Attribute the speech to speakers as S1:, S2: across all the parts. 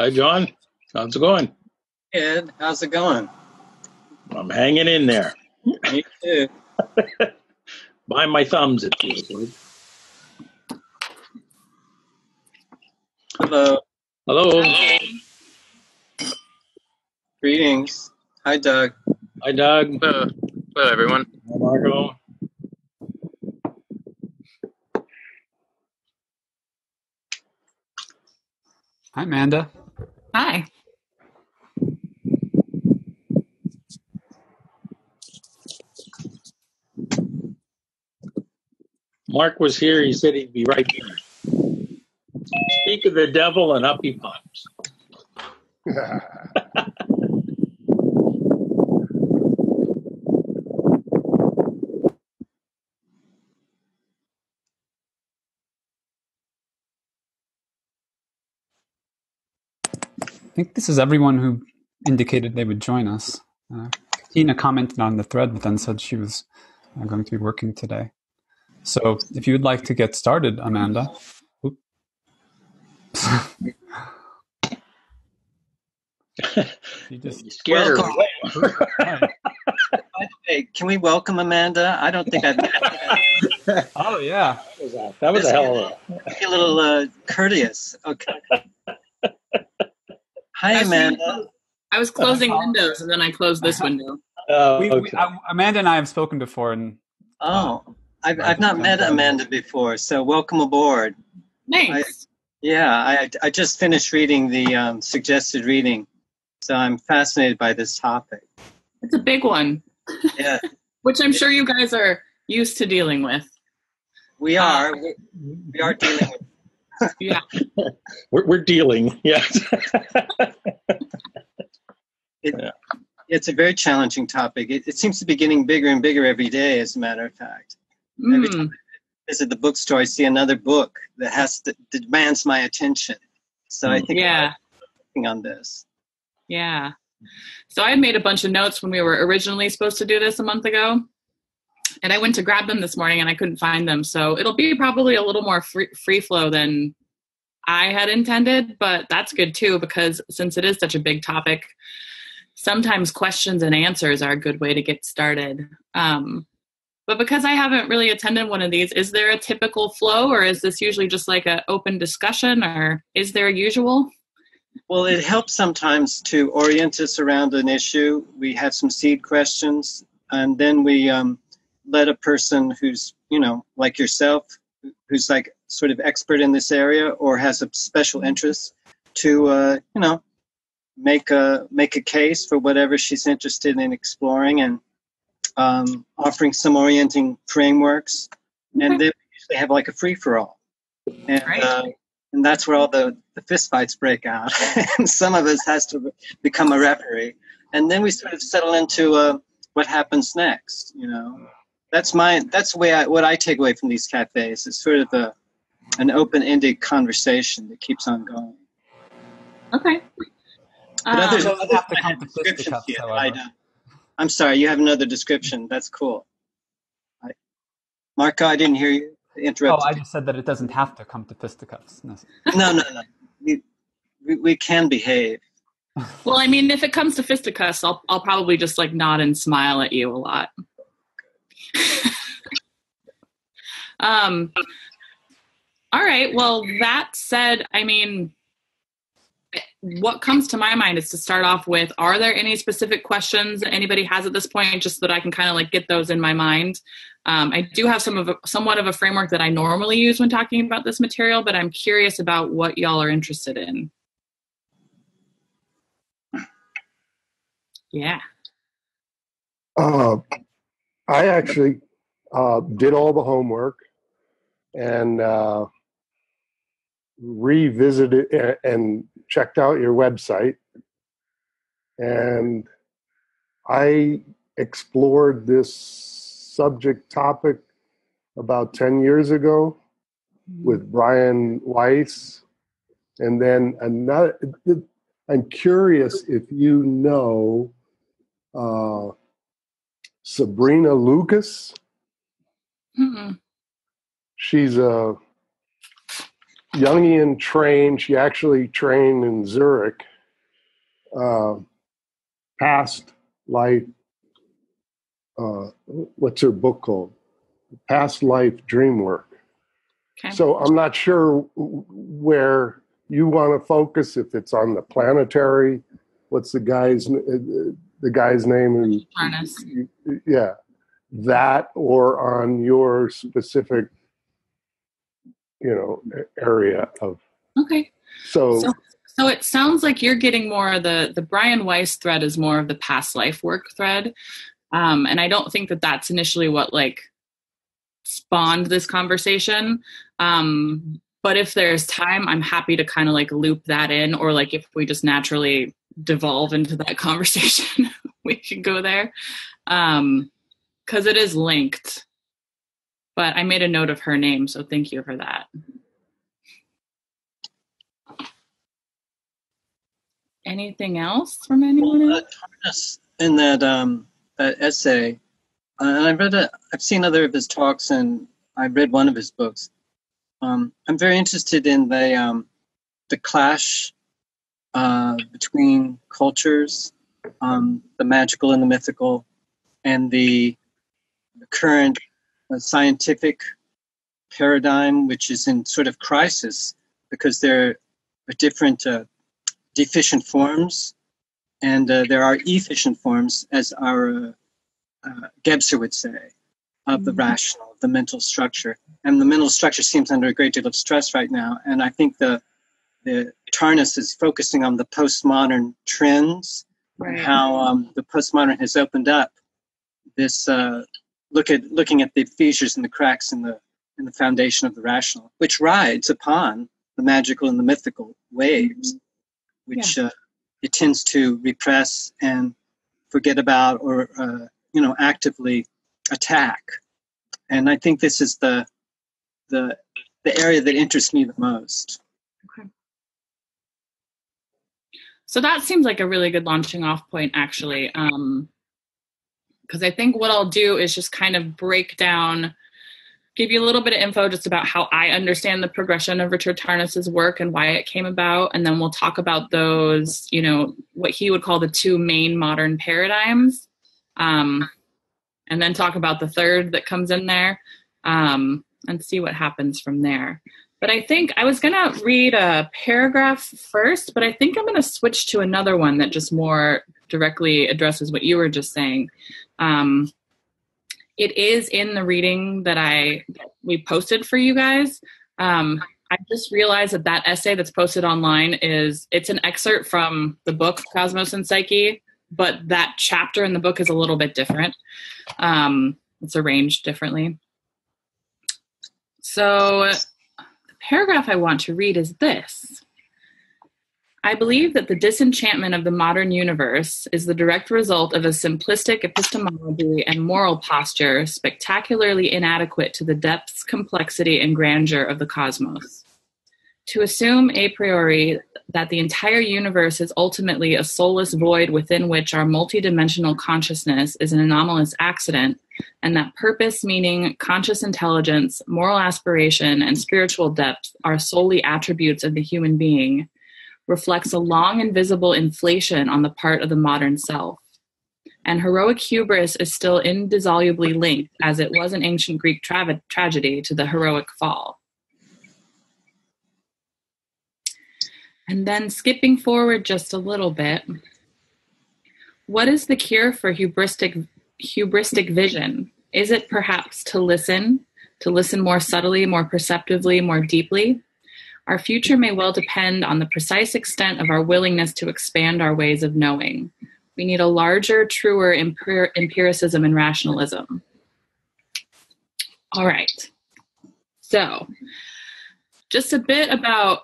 S1: Hi, John. How's it going?
S2: Ed, how's it going?
S1: I'm hanging in there.
S2: Me too.
S1: By my thumbs, it feels like.
S2: Hello.
S1: Hello.
S2: Greetings. Hi, Doug.
S1: Hi, Doug.
S3: Hello, hello everyone.
S1: Hi, Marco.
S4: Hi, Amanda.
S5: Hi.
S1: Mark was here. He said he'd be right back. Speak of the devil and up he pops.
S4: think this is everyone who indicated they would join us. Uh, Tina commented on the thread, but then said she was uh, going to be working today. So if you would like to get started, Amanda. You just
S1: You scared her
S2: Welcome. By the way, can we welcome Amanda? I don't think I've met
S4: Oh yeah.
S1: That was a, that was a hell of a.
S2: A little uh, courteous. Okay. Hi,
S5: I was-
S2: Amanda.
S5: I was closing windows and then I closed this window.
S1: Oh,
S4: We, we,
S1: okay.
S4: uh, Amanda and I have spoken before, and
S2: Oh, I've, I've not met Amanda before, so welcome aboard.
S5: Thanks.
S2: Yeah, I, I just finished reading the um, suggested reading, so I'm fascinated by this topic.
S5: It's a big one,
S2: Yeah,
S5: which I'm sure you guys are used to dealing with.
S2: we are. We, we are dealing with
S5: Yeah.
S1: we're, we're dealing. Yes.
S2: It,
S1: Yeah.
S2: It's a very challenging topic. It, it seems to be getting bigger and bigger every day, as a matter of fact. Every
S5: Mm,
S2: time I visit the bookstore, I see another book that has to, that demands my attention. So I think
S5: yeah.
S2: I'm working on this.
S5: Yeah. So I had made a bunch of notes when we were originally supposed to do this a month ago. And I went to grab them this morning and I couldn't find them. So it'll be probably a little more free, free flow than I had intended, but that's good too because since it is such a big topic, sometimes questions and answers are a good way to get started. Um, but because I haven't really attended one of these, is there a typical flow or is this usually just like an open discussion or is there a usual?
S2: Well, it helps sometimes to orient us around an issue. We have some seed questions, and then we um, let a person who's, you know, like yourself, who's like sort of expert in this area or has a special interest, to, uh, you know, make a make a case for whatever she's interested in exploring and um, offering some orienting frameworks, and then we usually have like a free for all, and
S5: Right.
S2: uh, and that's where all the the fist fights break out. and some of us has to become a referee, and then we sort of settle into uh, what happens next. You know, that's my that's the way I, what I take away from these cafes. It's sort of a an open-ended conversation that keeps on going.
S5: Okay.
S2: But
S5: Um,
S2: others,
S4: doesn't
S2: others
S4: have to
S2: might
S4: come
S2: have
S4: to
S2: descriptions
S4: fisticuffs,
S2: here. I don't. I'm sorry, you have another description. That's cool. I, Marco, I didn't hear you. I
S4: oh, I just said that it doesn't have to come to fisticuffs. No.
S2: No, no, no. We, we, we can behave.
S5: well, I mean, if it comes to fisticuffs, I'll I'll probably just like nod and smile at you a lot. um. All right. Well, that said, I mean, what comes to my mind is to start off with: Are there any specific questions anybody has at this point, just so that I can kind of like get those in my mind? Um, I do have some of a, somewhat of a framework that I normally use when talking about this material, but I'm curious about what y'all are interested in. Yeah.
S6: Uh, I actually uh, did all the homework and uh, revisited and checked out your website. And I explored this subject topic about 10 years ago with Brian Weiss. And then another, I'm curious if you know uh, Sabrina Lucas.
S5: Mm-mm.
S6: She's a Jungian trained. She actually trained in Zurich. Uh, past life. Uh, what's her book called? Past life dream work.
S5: Okay.
S6: So I'm not sure where you want to focus. If it's on the planetary, what's the guy's uh, the guy's name? Who,
S5: Tarnas.
S6: yeah, that or on your specific, you know, area of.
S5: Okay.
S6: So,
S5: So, so it sounds like you're getting more of the the Brian Weiss thread is more of the past life work thread, um, and I don't think that that's initially what like spawned this conversation. Um, but if there's time, I'm happy to kind of like loop that in, or like if we just naturally devolve into that conversation, we can go there, um, because it is linked. But I made a note of her name, so thank you for that. Anything else from anyone?
S2: Uh,
S5: else?
S2: In that um, that essay, uh, and I've read a, I've seen other of his talks, and I read one of his books. Um, I'm very interested in the um, the clash uh, between cultures, um, the magical and the mythical, and the, the current uh, scientific paradigm, which is in sort of crisis because there are different uh, deficient forms, and uh, there are efficient forms, as our uh, uh, Gebser would say, of the
S5: Mhm.
S2: rational, the mental structure. And the mental structure seems under a great deal of stress right now. And I think the the Tarnas is focusing on the postmodern trends and how um, the postmodern has opened up this uh, look at looking at the fissures and the cracks in the in the foundation of the rational, which rides upon the magical and the mythical waves, which uh, it tends to repress and forget about or uh, you know actively attack. And I think this is the the the area that interests me the most.
S5: So that seems like a really good launching off point, actually. Um, because I think what I'll do is just kind of break down, give you a little bit of info just about how I understand the progression of Richard Tarnas's work and why it came about, and then we'll talk about those, you know, what he would call the two main modern paradigms, um, and then talk about the third that comes in there, um, and see what happens from there. But I think I was going to read a paragraph first, but I think I'm going to switch to another one that just more directly addresses what you were just saying. Um, it is in the reading that I that we posted for you guys. Um, I just realized that that essay that's posted online is it's an excerpt from the book Cosmos and Psyche, but that chapter in the book is a little bit different. Um, it's arranged differently. So paragraph I want to read is this. I believe that the disenchantment of the modern universe is the direct result of a simplistic epistemology and moral posture spectacularly inadequate to the depths, complexity, and grandeur of the cosmos. To assume a priori that the entire universe is ultimately a soulless void within which our multidimensional consciousness is an anomalous accident, and that purpose, meaning, conscious intelligence, moral aspiration, and spiritual depth are solely attributes of the human being reflects a long invisible inflation on the part of the modern self. And heroic hubris is still indissolubly linked, as it was in ancient Greek tra- tragedy, to the heroic fall. And then skipping forward just a little bit, what is the cure for hubristic, hubristic vision? Is it perhaps to listen, to listen more subtly, more perceptively, more deeply? Our future may well depend on the precise extent of our willingness to expand our ways of knowing. We need a larger, truer empiricism and rationalism. All right. So, just a bit about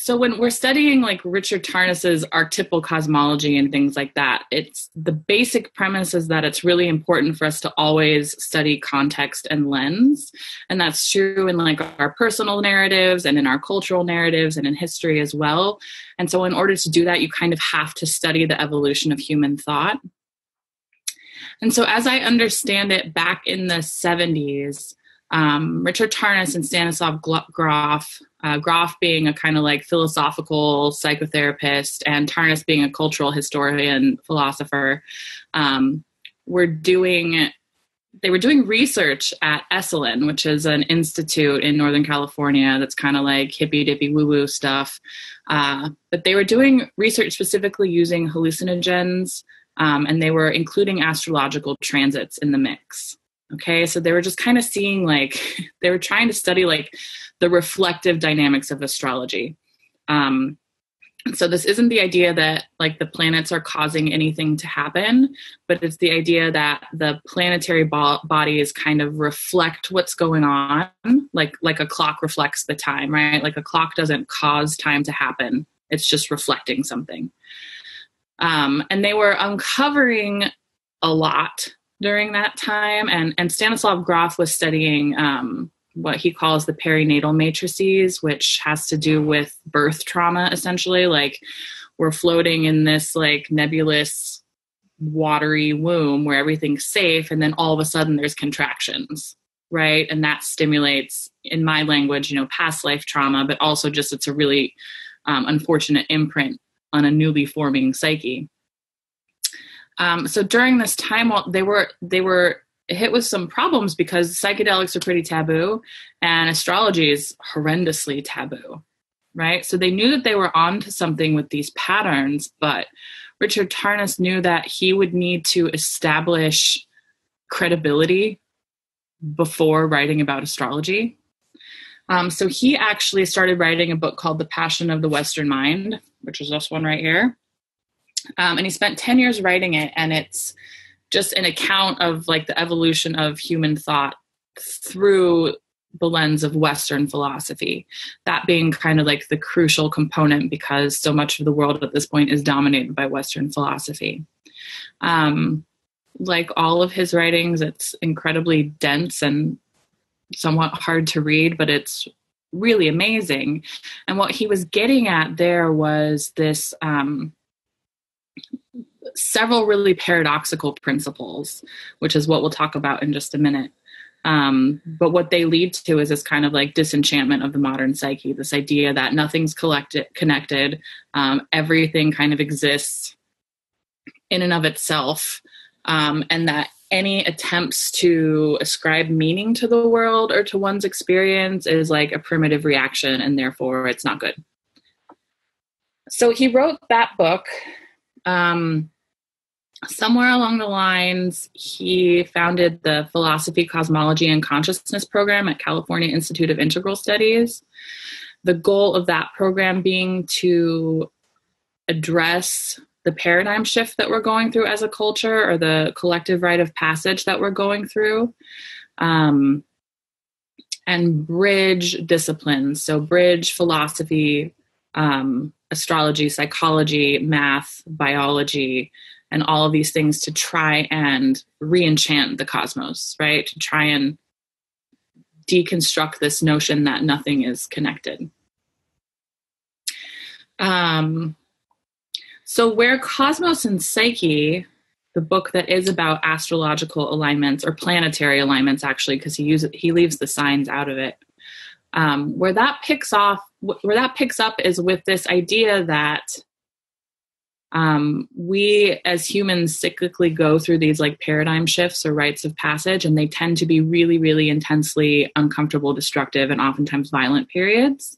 S5: so when we're studying like Richard Tarnas's archetypal cosmology and things like that, it's the basic premise is that it's really important for us to always study context and lens. And that's true in like our personal narratives and in our cultural narratives and in history as well. And so in order to do that, you kind of have to study the evolution of human thought. And so as I understand it back in the 70s, um, Richard Tarnas and Stanislav Grof, uh, Grof being a kind of like philosophical psychotherapist, and Tarnas being a cultural historian philosopher, um, were doing they were doing research at Esalen, which is an institute in Northern California that's kind of like hippy dippy woo woo stuff. Uh, but they were doing research specifically using hallucinogens, um, and they were including astrological transits in the mix. Okay, so they were just kind of seeing like they were trying to study like the reflective dynamics of astrology. Um, so this isn't the idea that like the planets are causing anything to happen but it's the idea that the planetary bo- bodies kind of reflect what's going on like like a clock reflects the time right? Like a clock doesn't cause time to happen. It's just reflecting something. Um, and they were uncovering a lot during that time and and stanislav grof was studying um, what he calls the perinatal matrices, which has to do with birth trauma, essentially. Like we're floating in this like nebulous, watery womb where everything's safe, and then all of a sudden there's contractions, right? And that stimulates, in my language, you know, past life trauma, but also just it's a really um, unfortunate imprint on a newly forming psyche. Um, so during this time, they were they were hit with some problems because psychedelics are pretty taboo and astrology is horrendously taboo right? So they knew that they were on to something with these patterns but richard tarnas knew that he would need to establish credibility before writing about astrology. Um, so he actually started writing a book called the passion of the western mind which is this one right here um, and he spent 10 years writing it and it's just an account of like the evolution of human thought through the lens of Western philosophy. That being kind of like the crucial component because so much of the world at this point is dominated by Western philosophy. Um, like all of his writings, it's incredibly dense and somewhat hard to read, but it's really amazing. And what he was getting at there was this um, several really paradoxical principles, which is what we'll talk about in just a minute. Um, but what they lead to is this kind of like disenchantment of the modern psyche, this idea that nothing's collected, connected, um, everything kind of exists in and of itself, um, and that any attempts to ascribe meaning to the world or to one's experience is like a primitive reaction, and therefore it's not good. So he wrote that book um, somewhere along the lines, he founded the Philosophy, Cosmology, and Consciousness program at California Institute of Integral Studies. The goal of that program being to address the paradigm shift that we're going through as a culture or the collective rite of passage that we're going through. Um, and bridge disciplines. So, bridge philosophy, um, astrology, psychology, math, biology, and all of these things to try and re-enchant the cosmos, right? To try and deconstruct this notion that nothing is connected. Um, so, where Cosmos and Psyche, the book that is about astrological alignments or planetary alignments, actually, because he uses he leaves the signs out of it. Um, where that picks off, where that picks up is with this idea that um, we as humans cyclically go through these like paradigm shifts or rites of passage, and they tend to be really, really intensely uncomfortable, destructive, and oftentimes violent periods.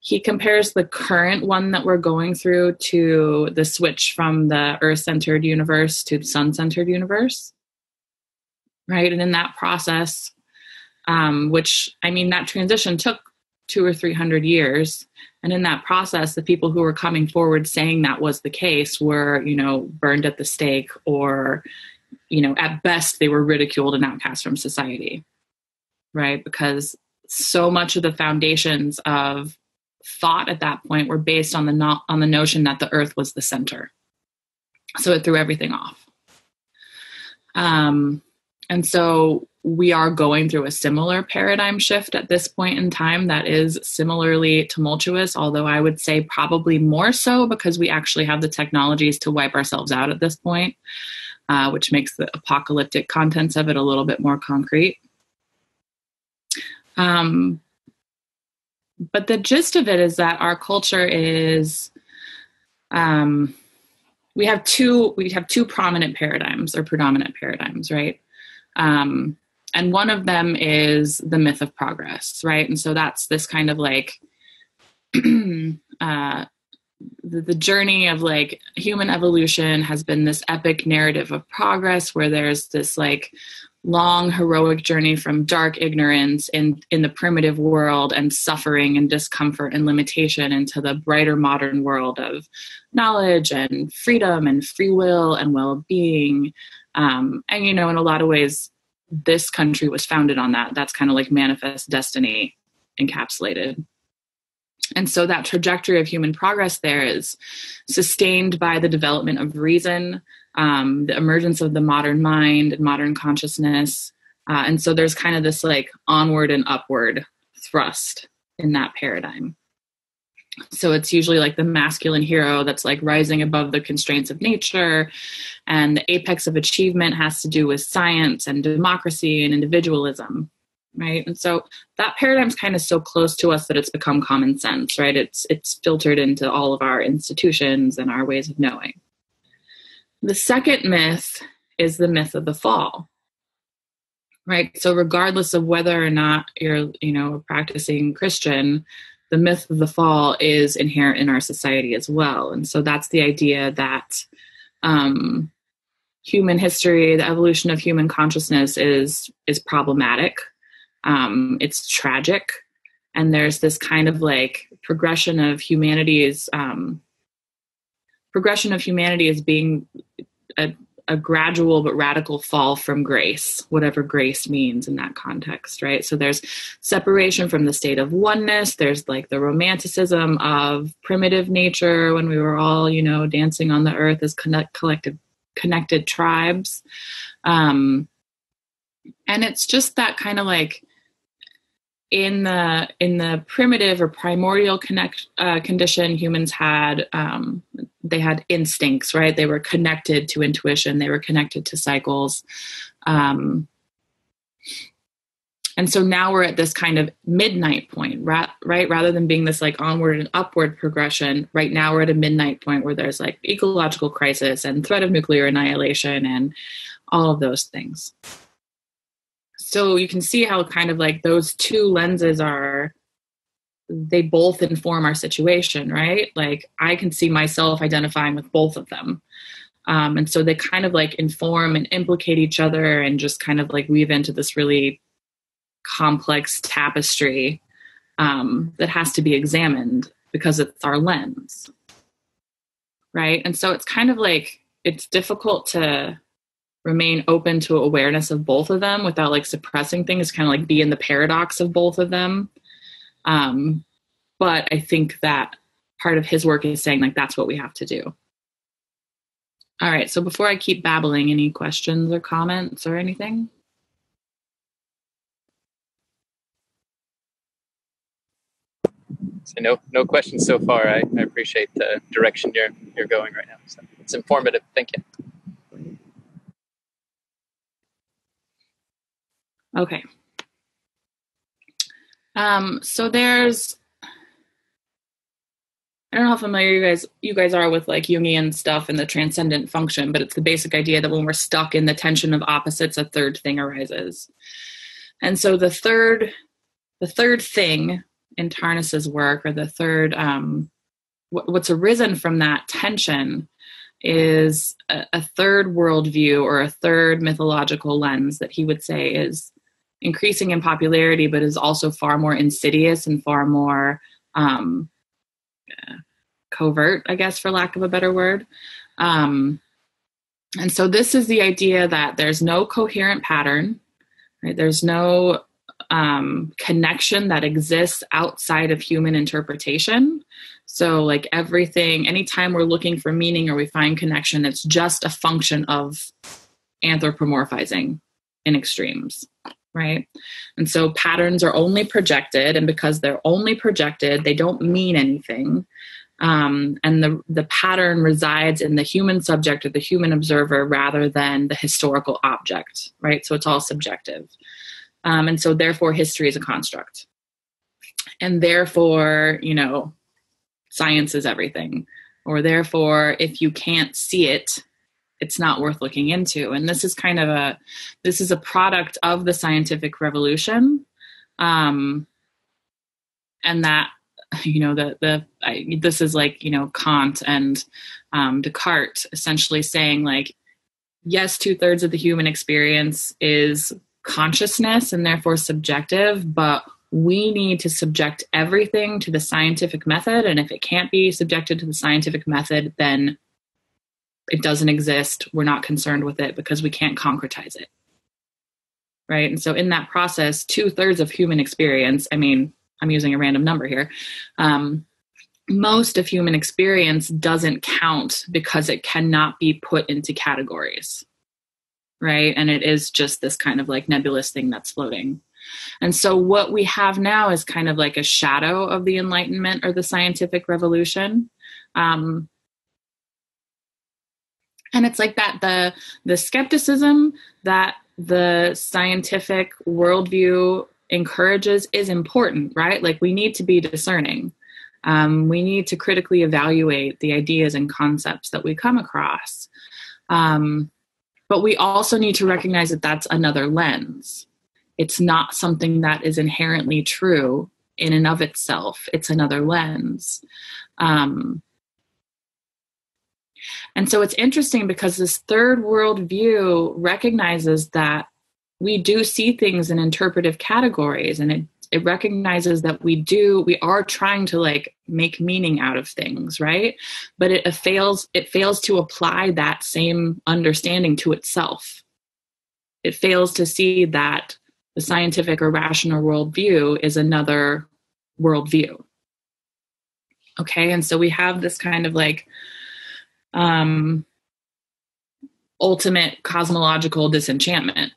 S5: He compares the current one that we're going through to the switch from the earth centered universe to the sun centered universe. Right. And in that process, um, which I mean, that transition took two or three hundred years and in that process, the people who were coming forward saying that was the case were, you know, burned at the stake or, you know, at best they were ridiculed and outcast from society. Right? Because so much of the foundations of thought at that point were based on the not on the notion that the earth was the center. So it threw everything off. Um, and so we are going through a similar paradigm shift at this point in time that is similarly tumultuous, although I would say probably more so because we actually have the technologies to wipe ourselves out at this point, uh, which makes the apocalyptic contents of it a little bit more concrete. Um, but the gist of it is that our culture is um, we have two we have two prominent paradigms or predominant paradigms right um, and one of them is the myth of progress right? And so that's this kind of like uh, the, the journey of like human evolution has been this epic narrative of progress where there's this like long heroic journey from dark ignorance in in the primitive world and suffering and discomfort and limitation into the brighter modern world of knowledge and freedom and free will and well-being. Um, and you know in a lot of ways this country was founded on that that's kind of like manifest destiny encapsulated and so that trajectory of human progress there is sustained by the development of reason, um, the emergence of the modern mind and modern consciousness. Uh, and so there's kind of this like onward and upward thrust in that paradigm. So it's usually like the masculine hero that's like rising above the constraints of nature. And the apex of achievement has to do with science and democracy and individualism right? And so that paradigm's kind of so close to us that it's become common sense right? It's it's filtered into all of our institutions and our ways of knowing. The second myth is the myth of the fall right? So regardless of whether or not you're you know a practicing christian the myth of the fall is inherent in our society as well. And so that's the idea that um, human history the evolution of human consciousness is is problematic. Um, it's tragic, and there's this kind of like progression of humanity's um, progression of humanity as being a, a gradual but radical fall from grace, whatever grace means in that context, right? So there's separation from the state of oneness. There's like the romanticism of primitive nature when we were all, you know, dancing on the earth as connect, collective connected tribes. Um, and it's just that kind of like in the in the primitive or primordial connect uh, condition humans had um, they had instincts right? They were connected to intuition. They were connected to cycles. Um, and so now we're at this kind of midnight point right, right? Rather than being this like onward and upward progression right now we're at a midnight point where there's like ecological crisis and threat of nuclear annihilation and all of those things so you can see how kind of like those two lenses are they both inform our situation right? Like i can see myself identifying with both of them. Um, and so they kind of like inform and implicate each other and just kind of like weave into this really complex tapestry um, that has to be examined because it's our lens right? And so it's kind of like it's difficult to remain open to awareness of both of them without like suppressing things kind of like be in the paradox of both of them. Um but i think that part of his work is saying like that's what we have to do. All right so before i keep babbling any questions or comments or anything?
S3: So no no questions so far. I, I appreciate the direction you're you're going right now. So it's informative. Thank you
S5: Okay. Um, so there's I don't know how familiar you guys you guys are with like Jungian stuff and the transcendent function, but it's the basic idea that when we're stuck in the tension of opposites, a third thing arises. And so the third the third thing in Tarnas's work, or the third um, what's arisen from that tension is a, a third worldview or a third mythological lens that he would say is increasing in popularity, but is also far more insidious and far more um, covert, I guess, for lack of a better word. Um, and so this is the idea that there's no coherent pattern, right? There's no um, connection that exists outside of human interpretation. So, like everything, anytime we're looking for meaning or we find connection, it's just a function of anthropomorphizing in extremes right? And so patterns are only projected, and because they're only projected, they don't mean anything. Um, and the the pattern resides in the human subject or the human observer rather than the historical object, right? So it's all subjective. Um, and so, therefore, history is a construct. And therefore, you know, science is everything. Or therefore, if you can't see it, it's not worth looking into. And this is kind of a this is a product of the scientific revolution. Um, and that you know the the I, this is like you know Kant and um, Descartes essentially saying like yes two thirds of the human experience is consciousness and therefore subjective but we need to subject everything to the scientific method and if it can't be subjected to the scientific method then it doesn't exist we're not concerned with it because we can't concretize it. Right? And so in that process two-thirds of human experience i mean i'm using a random number here um, most of human experience doesn't count because it cannot be put into categories. Right? And it is just this kind of like nebulous thing that's floating. And so what we have now is kind of like a shadow of the enlightenment or the scientific revolution. Um, and it's like that the the skepticism that the scientific worldview encourages is important right? Like we need to be discerning. Um, we need to critically evaluate the ideas and concepts that we come across. Um, but we also need to recognize that that's another lens. It's not something that is inherently true in and of itself. It's another lens. Um, and so it's interesting because this third world view recognizes that we do see things in interpretive categories and it, it recognizes that we do we are trying to like make meaning out of things right? But it, fails it fails to apply that same understanding to itself. It fails to see that the scientific or rational worldview is another worldview. Okay? And so we have this kind of like um, ultimate cosmological disenchantment,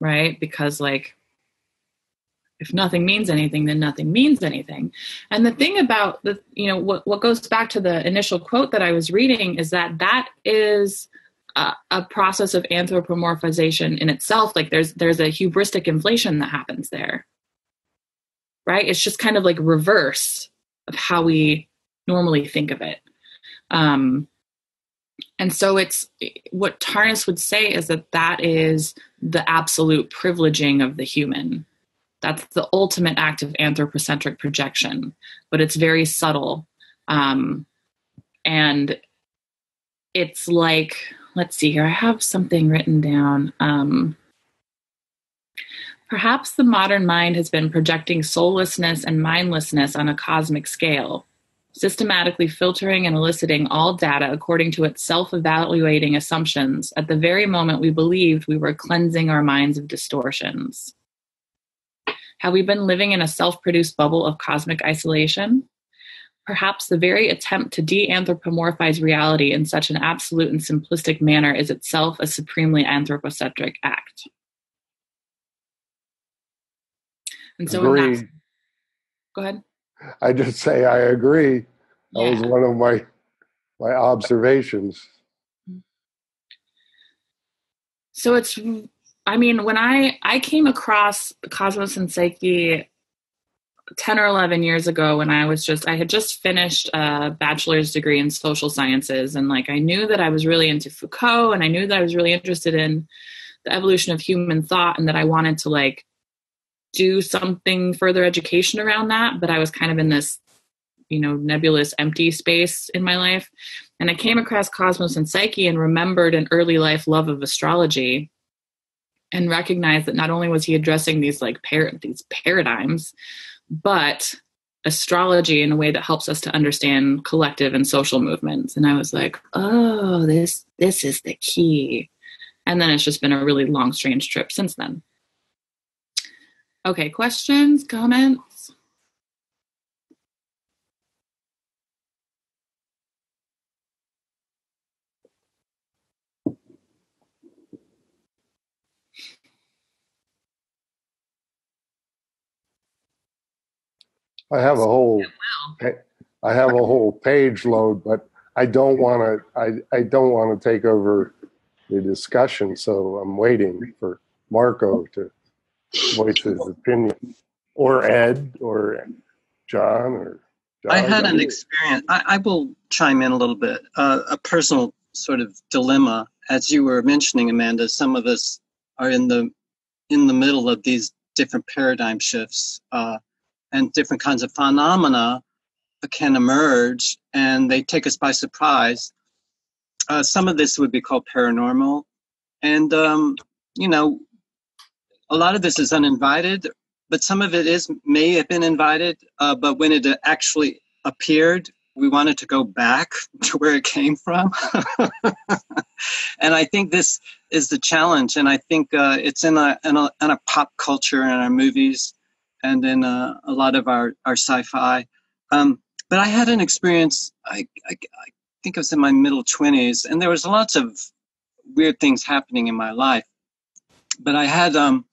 S5: right? Because, like, if nothing means anything, then nothing means anything. And the thing about the, you know, what, what goes back to the initial quote that I was reading is that that is a, a process of anthropomorphization in itself. Like there's there's a hubristic inflation that happens there, right? It's just kind of like reverse of how we normally think of it. Um, and so it's what Tarnas would say is that that is the absolute privileging of the human. That's the ultimate act of anthropocentric projection, but it's very subtle. Um, and it's like, let's see here, I have something written down. Um, Perhaps the modern mind has been projecting soullessness and mindlessness on a cosmic scale, systematically filtering and eliciting all data according to its self evaluating assumptions at the very moment we believed we were cleansing our minds of distortions. Have we been living in a self produced bubble of cosmic isolation? Perhaps the very attempt to de anthropomorphize reality in such an absolute and simplistic manner is itself a supremely anthropocentric act. And so,
S6: Agreed.
S5: go ahead.
S6: I just say I agree. That
S5: Yeah.
S6: was one of my my observations.
S5: So it's, I mean, when I I came across Cosmos and Psyche ten or eleven years ago, when I was just I had just finished a bachelor's degree in social sciences, and like I knew that I was really into Foucault, and I knew that I was really interested in the evolution of human thought, and that I wanted to like do something further education around that, but I was kind of in this you know nebulous empty space in my life. And i came across cosmos and psyche and remembered an early life love of astrology and recognized that not only was he addressing these like par- these paradigms but astrology in a way that helps us to understand collective and social movements. And i was like oh this this is the key. And then it's just been a really long strange trip since then okay questions comments?
S6: I have a whole I have a whole page load, but I don't want to I, I don't want to take over the discussion, so I'm waiting for Marco to voice his opinion, or Ed, or John, or John,
S2: I had an experience. I, I will chime in a little bit. Uh, a personal sort of dilemma, as you were mentioning, Amanda. Some of us are in the in the middle of these different paradigm shifts, uh, and different kinds of phenomena can emerge, and they take us by surprise. Uh, some of this would be called paranormal, and um, you know, a lot of this is uninvited but some of it is may have been invited uh, but when it actually appeared we wanted to go back to where it came from. And i think this is the challenge and i think uh, it's in a, in a, in a pop culture in our movies and in uh, a lot of our, our sci-fi. Um, but i had an experience I, I, I think i was in my middle 20s and there was lots of weird things happening in my life. But i had um,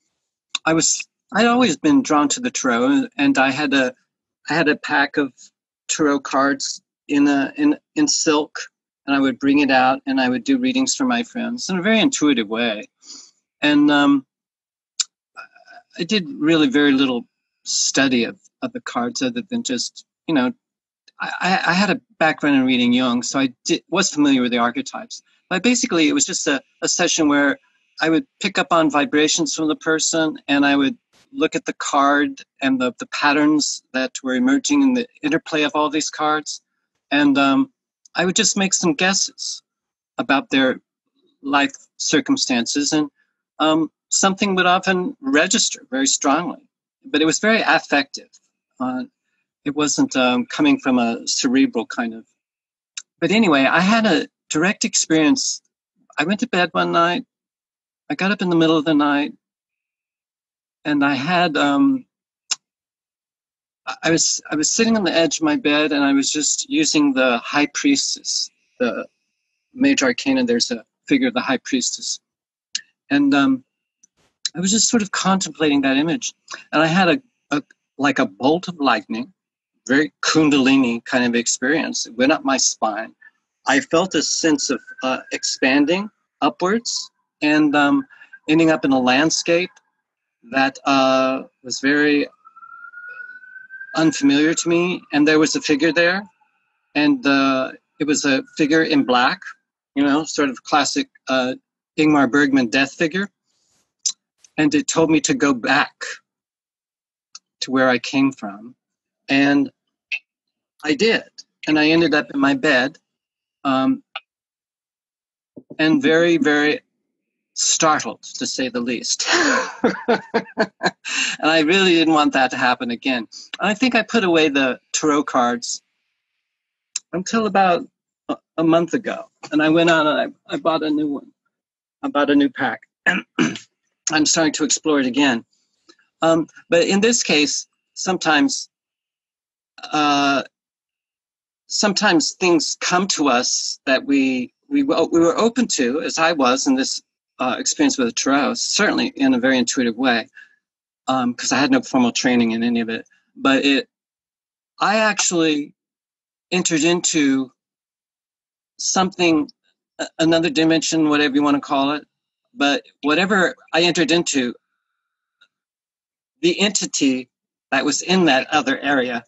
S2: i was I'd always been drawn to the tarot, and I had a I had a pack of tarot cards in a in in silk, and I would bring it out and I would do readings for my friends in a very intuitive way, and um, I did really very little study of of the cards other than just you know I, I had a background in reading Jung, so I did, was familiar with the archetypes. But basically, it was just a, a session where I would pick up on vibrations from the person and I would look at the card and the, the patterns that were emerging in the interplay of all these cards. And um, I would just make some guesses about their life circumstances. And um, something would often register very strongly. But it was very affective. Uh, it wasn't um, coming from a cerebral kind of. But anyway, I had a direct experience. I went to bed one night. I got up in the middle of the night and I had um, I was I was sitting on the edge of my bed and I was just using the high priestess, the major arcana. There's a figure of the high priestess, and um, I was just sort of contemplating that image, and I had a, a like a bolt of lightning, very kundalini kind of experience. It went up my spine. I felt a sense of uh, expanding upwards and um, ending up in a landscape that uh, was very unfamiliar to me. And there was a figure there, and uh, it was a figure in black, you know, sort of classic uh, Ingmar Bergman death figure. And it told me to go back to where I came from. And I did. And I ended up in my bed. Um, and very, very startled, to say the least. and I really didn't want that to happen again. I think I put away the tarot cards until about a, month ago. And I went on and I, I bought a new one. I bought a new pack. And I'm starting to explore it again. Um, but in this case, sometimes uh, sometimes things come to us that we we we were open to, as I was in this uh, experience with tarot, certainly in a very intuitive way, because um, I had no formal training in any of it. But it, I actually entered into something, another dimension, whatever you want to call it. But whatever I entered into, the entity that was in that other area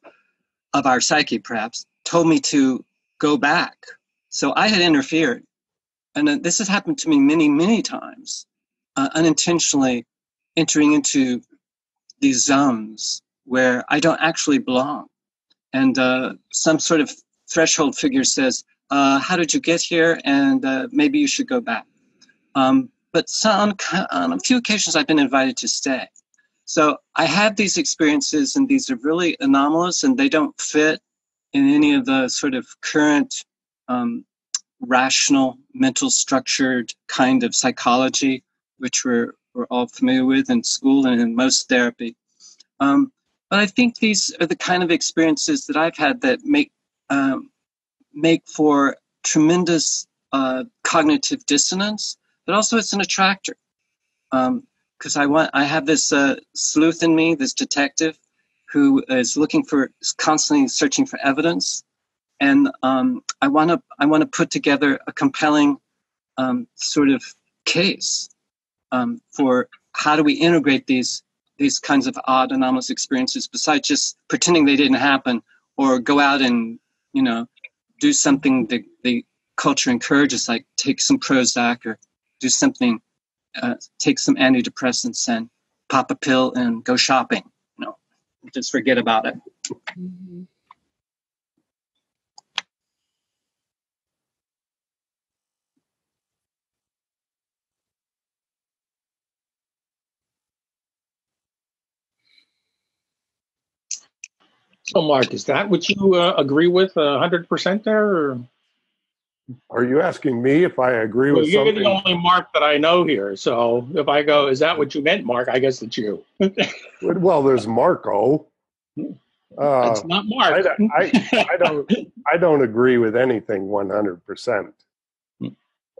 S2: of our psyche, perhaps, told me to go back. So I had interfered and this has happened to me many, many times, uh, unintentionally entering into these zones where I don't actually belong. And uh, some sort of threshold figure says, uh, How did you get here? And uh, maybe you should go back. Um, but some, on a few occasions, I've been invited to stay. So I have these experiences, and these are really anomalous, and they don't fit in any of the sort of current um, rational, mental structured kind of psychology, which we're, we're all familiar with in school and in most therapy. Um, but I think these are the kind of experiences that I've had that make um, make for tremendous uh, cognitive dissonance, but also it's an attractor. Because um, I want, I have this uh, sleuth in me, this detective, who is looking for, is constantly searching for evidence, and um, I want to I want to put together a compelling um, sort of case um, for how do we integrate these these kinds of odd anomalous experiences besides just pretending they didn't happen or go out and you know do something that the culture encourages like take some prozac or do something uh, take some antidepressants and pop a pill and go shopping you know just forget about it
S5: Mm-hmm.
S1: So, Mark, is that what you uh, agree with a hundred percent there? Or?
S6: Are you asking me if I agree
S1: Well,
S6: with
S1: you're
S6: something?
S1: the only Mark that I know here. So if I go, is that what you meant, Mark? I guess it's you.
S6: Well, there's Marco. Uh,
S1: That's not Mark.
S6: I, don't- I, I don't I don't agree with anything 100. percent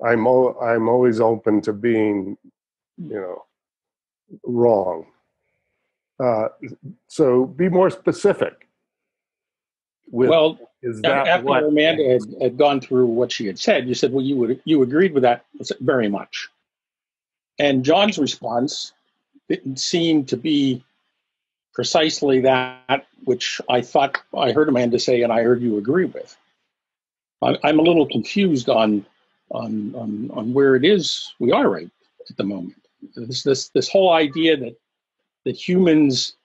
S6: I'm o- I'm always open to being, you know, wrong. Uh, so be more specific. With
S1: well,
S6: is that
S1: after
S6: what?
S1: Amanda had, had gone through what she had said, you said, well, you would you agreed with that very much. And John's response didn't seem to be precisely that which I thought I heard Amanda say, and I heard you agree with. I, I'm a little confused on on on, on where it is we are right at the moment. This this this whole idea that that humans.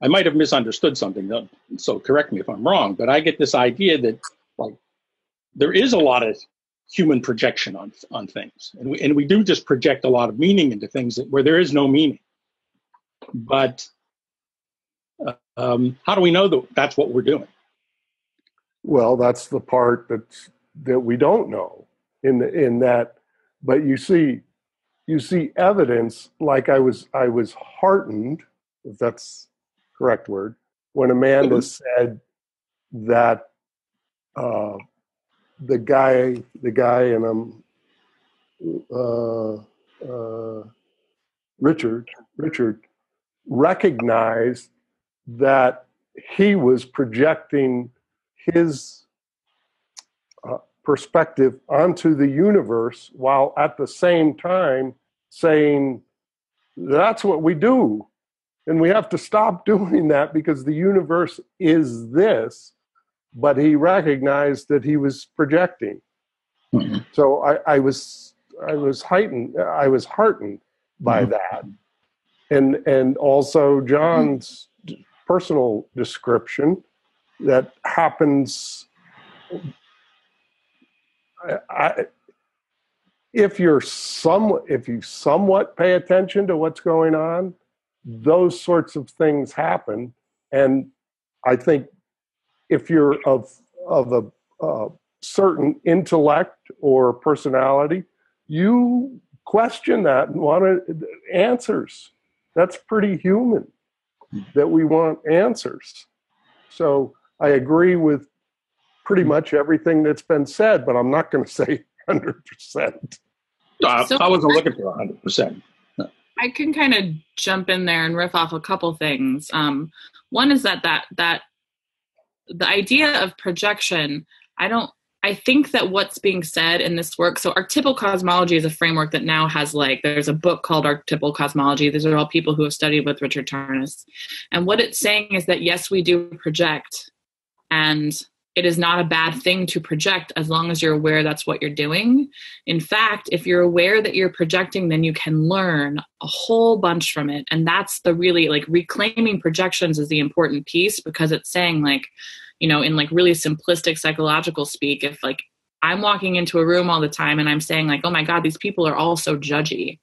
S1: I might have misunderstood something, though, so correct me if I'm wrong. But I get this idea that like there is a lot of human projection on on things, and we and we do just project a lot of meaning into things that, where there is no meaning. But uh, um, how do we know that that's what we're doing?
S6: Well, that's the part that's that we don't know in the, in that. But you see, you see evidence. Like I was, I was heartened, if that's correct word, when Amanda
S1: Mhm.
S6: said that uh, the guy, the guy, and I'm uh, uh, Richard, Richard recognized that he was projecting his uh, perspective onto the universe while at the same time saying that's what we do and we have to stop doing that because the universe is this but he recognized that he was projecting
S1: Mhm.
S6: so I, I was i was heightened i was heartened by
S1: Mhm.
S6: that and and also john's d- personal description that happens I, I, if you're some if you somewhat pay attention to what's going on those sorts of things happen and i think if you're of of a, a certain intellect or personality you question that and want to, answers that's pretty human that we want answers so I agree with pretty much everything that's been said, but I'm not going to say 100%.
S1: Uh,
S5: So-
S1: I wasn't looking for 100.
S5: I can kind of jump in there and riff off a couple things. Um, one is that that that the idea of projection. I don't. I think that what's being said in this work. So archetypal cosmology is a framework that now has like there's a book called Archetypal Cosmology. These are all people who have studied with Richard Tarnas, and what it's saying is that yes, we do project, and it is not a bad thing to project as long as you're aware that's what you're doing. In fact, if you're aware that you're projecting, then you can learn a whole bunch from it. And that's the really like reclaiming projections is the important piece because it's saying, like, you know, in like really simplistic psychological speak, if like I'm walking into a room all the time and I'm saying, like, oh my God, these people are all so judgy,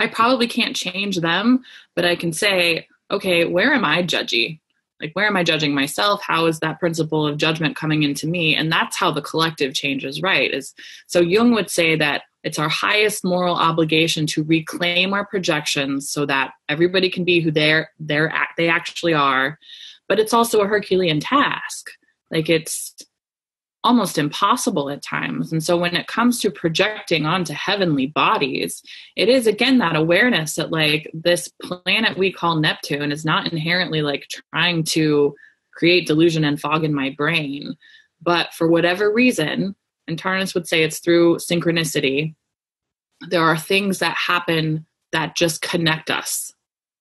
S5: I probably can't change them, but I can say, okay, where am I judgy? Like where am i judging myself? How is that principle of judgment coming into me? And that's how the collective changes right is so jung would say that it's our highest moral obligation to reclaim our projections so that everybody can be who they're they're they actually are. But it's also a herculean task. Like it's almost impossible at times. And so when it comes to projecting onto heavenly bodies it is again that awareness that like this planet we call neptune is not inherently like trying to create delusion and fog in my brain. But for whatever reason and tarnas would say it's through synchronicity there are things that happen that just connect us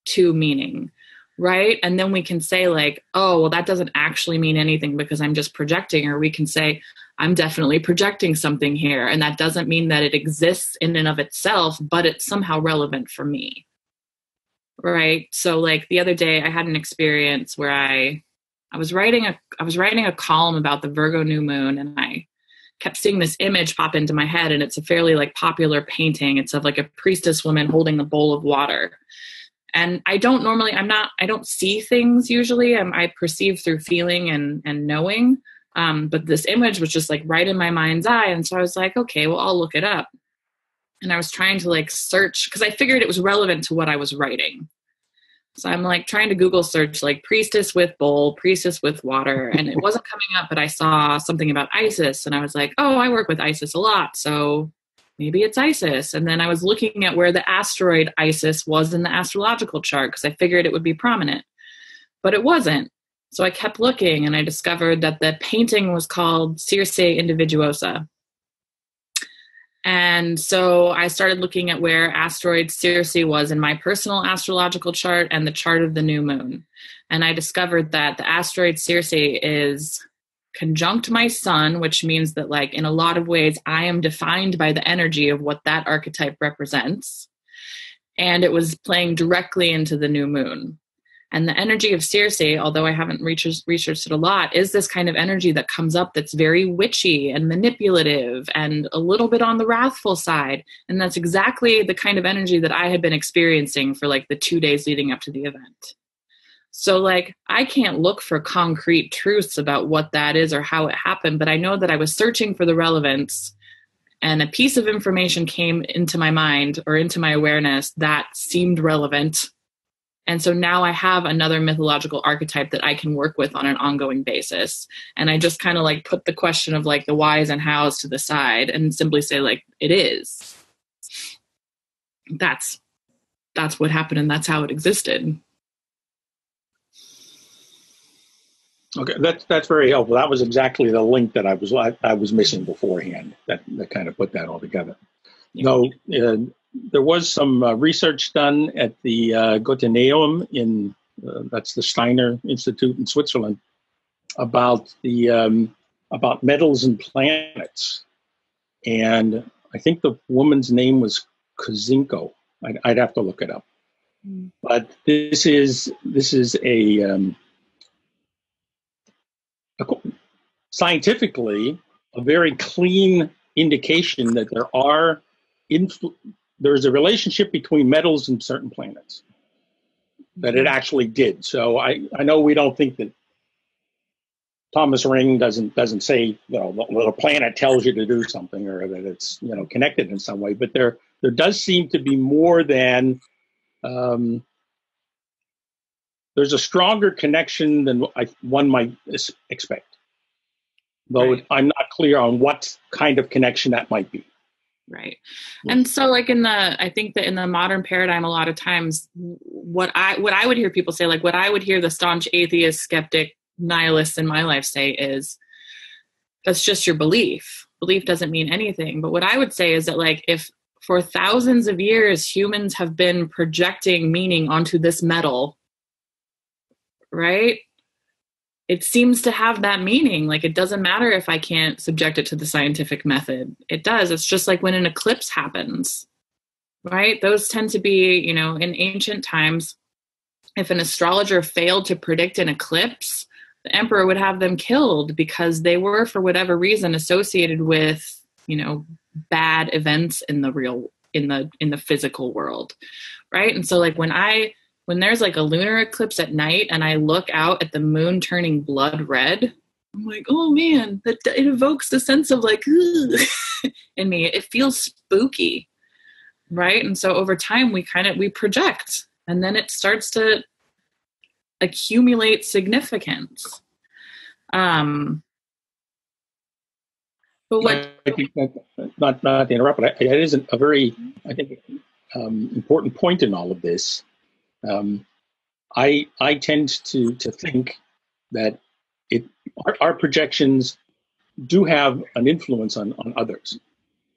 S5: to meaning right? And then we can say like oh well that doesn't actually mean anything because i'm just projecting. Or we can say i'm definitely projecting something here. And that doesn't mean that it exists in and of itself but it's somehow relevant for me. Right? So like the other day i had an experience where i i was writing a i was writing a column about the virgo new moon and i kept seeing this image pop into my head and it's a fairly like popular painting. It's of like a priestess woman holding a bowl of water and i don't normally i'm not i don't see things usually. I'm, i perceive through feeling and and knowing. Um, but this image was just like right in my mind's eye. And so i was like okay well i'll look it up. And i was trying to like search because i figured it was relevant to what i was writing. So I'm like trying to Google search like priestess with bowl, priestess with water, and it wasn't coming up, but I saw something about Isis. And I was like, oh, I work with Isis a lot. So maybe it's Isis. And then I was looking at where the asteroid Isis was in the astrological chart because I figured it would be prominent, but it wasn't. So I kept looking and I discovered that the painting was called Circe Invidiosa. And so I started looking at where asteroid Circe was in my personal astrological chart and the chart of the new moon. And I discovered that the asteroid Circe is conjunct my sun, which means that, like, in a lot of ways, I am defined by the energy of what that archetype represents. And it was playing directly into the new moon. And the energy of Circe, although I haven't researched, researched it a lot, is this kind of energy that comes up that's very witchy and manipulative and a little bit on the wrathful side. And that's exactly the kind of energy that I had been experiencing for like the two days leading up to the event. So, like, I can't look for concrete truths about what that is or how it happened, but I know that I was searching for the relevance and a piece of information came into my mind or into my awareness that seemed relevant and so now I have another mythological archetype that I can work with on an ongoing basis. And I just kind of like put the question of like the whys and hows to the side and simply say like it is. That's that's what happened and that's how it existed.
S1: Okay, that's that's very helpful. That was exactly the link that I was I, I was missing beforehand. That that kind of put that all together. No, uh, there was some uh, research done at the uh, Goetheanum in uh, that's the Steiner Institute in Switzerland about the um, about metals and planets, and I think the woman's name was Kolisko. I'd, I'd have to look it up, mm. but this is this is a, um, a scientifically a very clean indication that there are influ- there's a relationship between metals and certain planets that it actually did. So I, I know we don't think that Thomas Ring doesn't doesn't say you know the, the planet tells you to do something or that it's you know connected in some way, but there there does seem to be more than um, there's a stronger connection than I, one might expect. Though right. I'm not clear on what kind of connection that might be.
S5: Right. And so like in the i think that in the modern paradigm a lot of times what i what i would hear people say like what i would hear the staunch atheist skeptic nihilist in my life say is that's just your belief. Belief doesn't mean anything. But what i would say is that like if for thousands of years humans have been projecting meaning onto this metal right it seems to have that meaning. Like it doesn't matter if I can't subject it to the scientific method. It does. It's just like when an eclipse happens, right? Those tend to be, you know, in ancient times, if an astrologer failed to predict an eclipse, the emperor would have them killed because they were, for whatever reason, associated with, you know, bad events in the real in the in the physical world right and so like when i when there's like a lunar eclipse at night and I look out at the moon turning blood red, I'm like, oh man, that it evokes a sense of like in me. It feels spooky, right? And so over time, we kind of we project, and then it starts to accumulate significance. Um,
S1: but what? Not not to interrupt, but it is a very, I think, um, important point in all of this um, I I tend to to think that it our, our projections do have an influence on on others.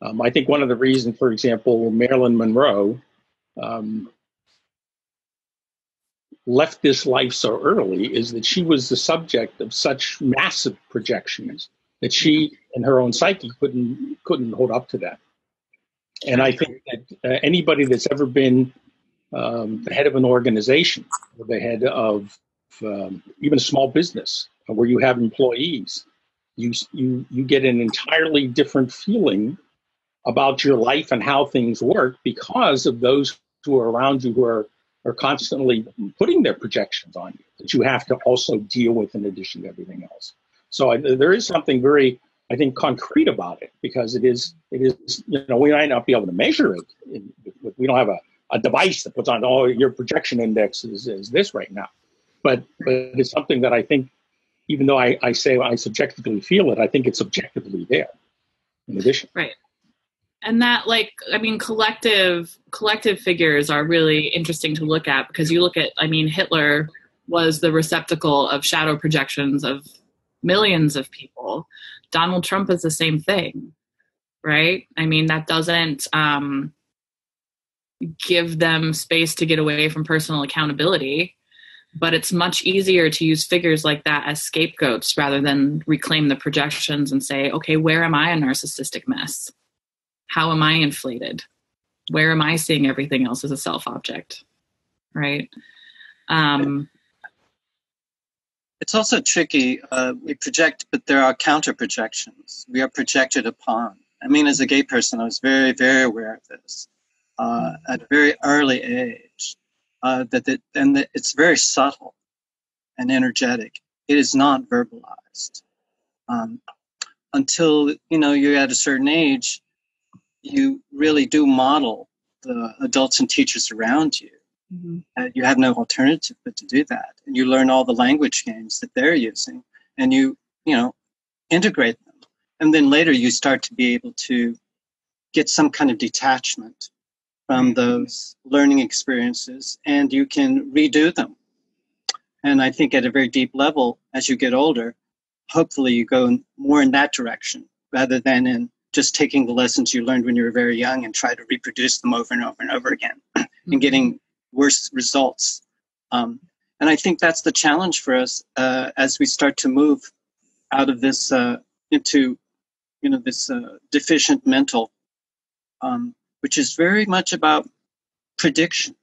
S1: Um, I think one of the reasons, for example, Marilyn Monroe um, left this life so early is that she was the subject of such massive projections that she and her own psyche couldn't couldn't hold up to that. And I think that uh, anybody that's ever been um, the head of an organization, or the head of um, even a small business where you have employees, you you you get an entirely different feeling about your life and how things work because of those who are around you who are are constantly putting their projections on you that you have to also deal with in addition to everything else. So I, there is something very, I think, concrete about it because it is, it is, you know, we might not be able to measure it. We don't have a, a device that puts on, oh, your projection index is, is this right now. But, but it's something that I think, even though I, I say I subjectively feel it, I think it's objectively there in addition.
S5: Right and that like i mean collective collective figures are really interesting to look at because you look at i mean hitler was the receptacle of shadow projections of millions of people donald trump is the same thing right i mean that doesn't um, give them space to get away from personal accountability but it's much easier to use figures like that as scapegoats rather than reclaim the projections and say okay where am i a narcissistic mess how am I inflated? Where am I seeing everything else as a self object? Right. Um,
S2: it's also tricky. Uh, we project, but there are counter projections. We are projected upon. I mean, as a gay person, I was very, very aware of this uh, at a very early age. Uh, that it, and that it's very subtle and energetic. It is not verbalized um, until you know you're at a certain age you really do model the adults and teachers around you. Mm-hmm. Uh, you have no alternative but to do that, and you learn all the language games that they're using, and you you know integrate them, and then later you start to be able to get some kind of detachment from those learning experiences, and you can redo them. And I think at a very deep level, as you get older, hopefully you go more in that direction rather than in just taking the lessons you learned when you were very young and try to reproduce them over and over and over again mm-hmm. and getting worse results. Um, and I think that's the challenge for us uh, as we start to move out of this uh, into, you know, this uh, deficient mental, um, which is very much about prediction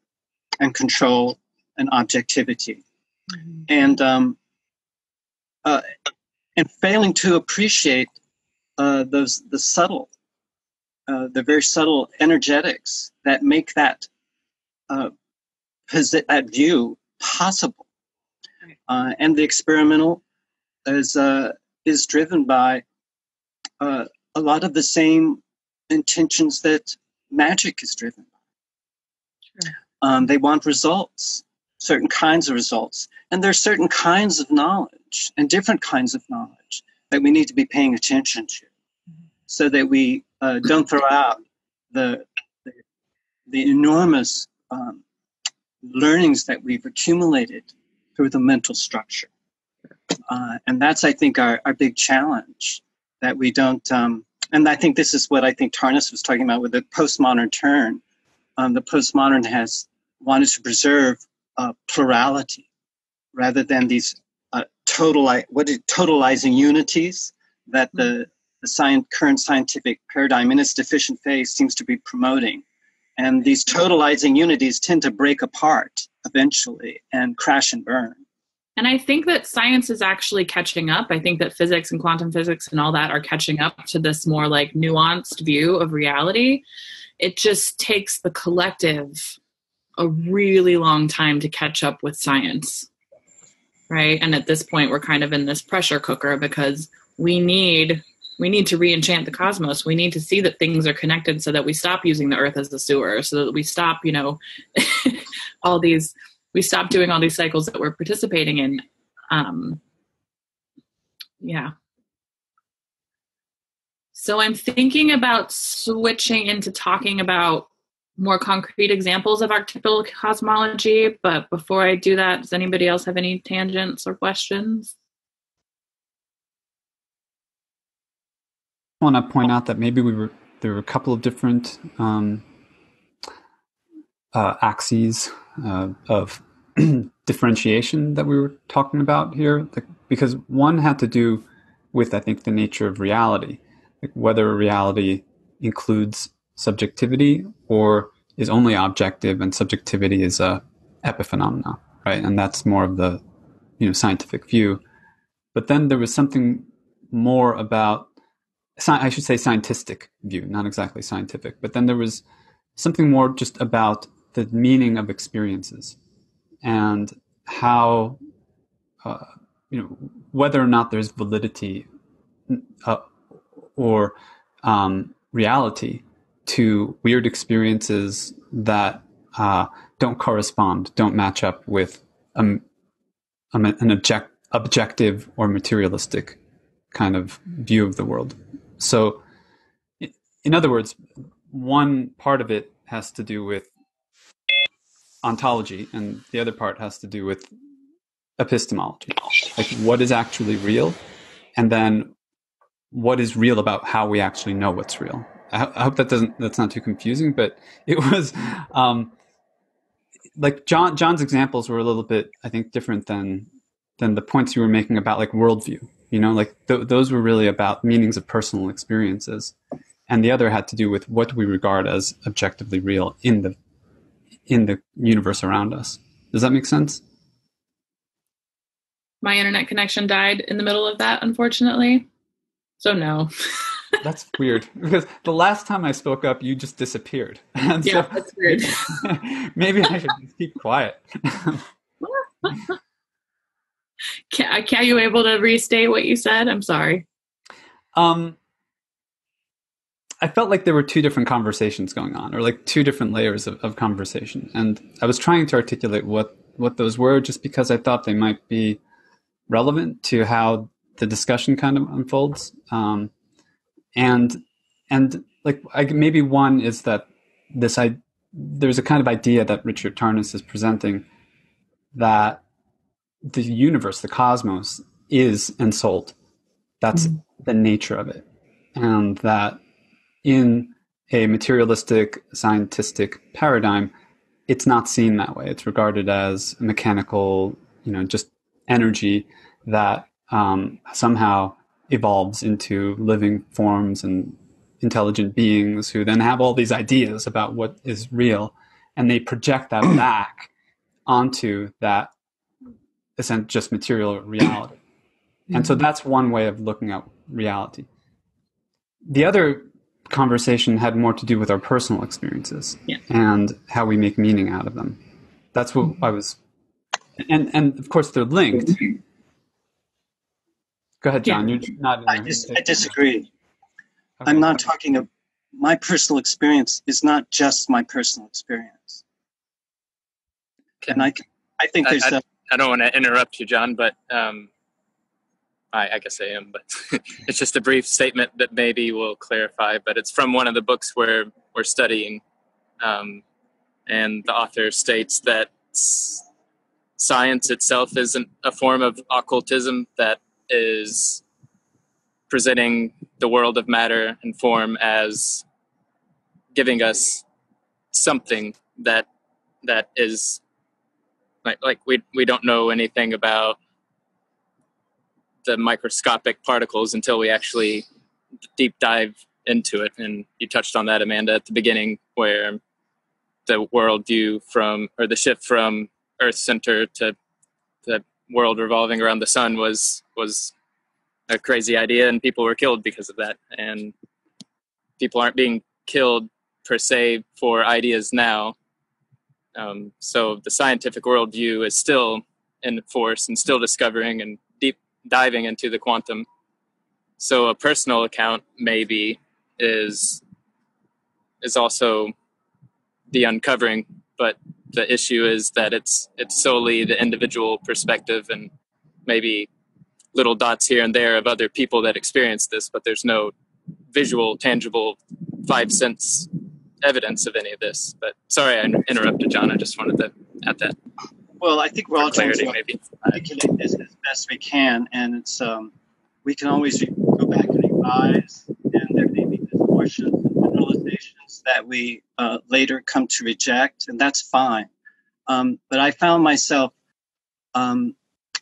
S2: and control and objectivity, mm-hmm. and um, uh, and failing to appreciate uh, those the subtle, uh, the very subtle energetics that make that uh, that view possible. Uh, and the experimental is uh, is driven by uh, a lot of the same intentions that magic is driven by. Sure. Um, they want results, certain kinds of results, and there's certain kinds of knowledge and different kinds of knowledge that we need to be paying attention to so that we uh, don't throw out the, the, the enormous um, learnings that we've accumulated through the mental structure. Uh, and that's, I think, our, our big challenge that we don't. Um, and I think this is what I think Tarnas was talking about with the postmodern turn. Um, the postmodern has wanted to preserve uh, plurality rather than these uh, total what is totalizing unities that the the science, current scientific paradigm in its deficient phase seems to be promoting. And these totalizing unities tend to break apart eventually and crash and burn.
S5: And I think that science is actually catching up. I think that physics and quantum physics and all that are catching up to this more like nuanced view of reality. It just takes the collective a really long time to catch up with science. Right. And at this point, we're kind of in this pressure cooker because we need we need to re-enchant the cosmos we need to see that things are connected so that we stop using the earth as a sewer so that we stop you know all these we stop doing all these cycles that we're participating in. Um yeah. So i'm thinking about switching into talking about more concrete examples of archetypal cosmology but before i do that does anybody else have any tangents or questions?
S4: I want to point out that maybe we were there were a couple of different um, uh, axes uh, of differentiation that we were talking about here, like, because one had to do with, I think, the nature of reality, like whether reality includes subjectivity or is only objective, and subjectivity is a epiphenomena, right? And that's more of the you know scientific view. But then there was something more about I should say scientific view, not exactly scientific. But then there was something more just about the meaning of experiences and how uh, you know whether or not there's validity uh, or um, reality to weird experiences that uh, don't correspond, don't match up with um, an object, objective or materialistic kind of view of the world. So, in other words, one part of it has to do with ontology, and the other part has to do with epistemology. Like, what is actually real? And then, what is real about how we actually know what's real? I, I hope that doesn't that's not too confusing, but it was um, like John John's examples were a little bit, I think, different than than the points you were making about like worldview. You know, like th- those were really about meanings of personal experiences, and the other had to do with what we regard as objectively real in the in the universe around us. Does that make sense?
S5: My internet connection died in the middle of that, unfortunately. So no.
S4: that's weird because the last time I spoke up, you just disappeared.
S5: And yeah, so that's weird.
S4: maybe I should just keep quiet.
S5: can, can you able to restate what you said? I'm sorry. Um,
S4: I felt like there were two different conversations going on, or like two different layers of, of conversation, and I was trying to articulate what what those were, just because I thought they might be relevant to how the discussion kind of unfolds. Um, and and like I, maybe one is that this I there's a kind of idea that Richard Tarnas is presenting that the universe, the cosmos, is ensouled. That's mm-hmm. the nature of it, and that in a materialistic scientific paradigm, it's not seen that way. It's regarded as mechanical, you know, just energy that um, somehow evolves into living forms and intelligent beings who then have all these ideas about what is real and they project that back onto that isn't just material reality. And so that's one way of looking at reality. The other conversation had more to do with our personal experiences
S5: yeah.
S4: and how we make meaning out of them that's what i was and and of course they're linked Go ahead, John. Yeah. You're not.
S2: I, dis- I disagree. Okay. I'm not talking of my personal experience is not just my personal experience. And I, I think there's.
S3: I, I, I don't want to interrupt you, John, but um, I, I guess I am. But it's just a brief statement that maybe will clarify. But it's from one of the books where we're studying, um, and the author states that science itself isn't a form of occultism that is presenting the world of matter and form as giving us something that that is like like we we don't know anything about the microscopic particles until we actually deep dive into it. And you touched on that amanda at the beginning where the worldview from or the shift from earth center to the world revolving around the sun was was a crazy idea and people were killed because of that. And people aren't being killed per se for ideas now. Um, so the scientific worldview is still in force and still discovering and diving into the quantum so a personal account maybe is is also the uncovering but the issue is that it's it's solely the individual perspective and maybe little dots here and there of other people that experience this, but there's no visual, tangible, five sense evidence of any of this. But sorry, I interrupted, John. I just wanted to add that.
S2: Well, I think we're all trying to maybe. articulate this as best we can, and it's um, we can always go back and revise, and there may be distortions and generalizations that we uh, later come to reject, and that's fine. Um, but I found myself um,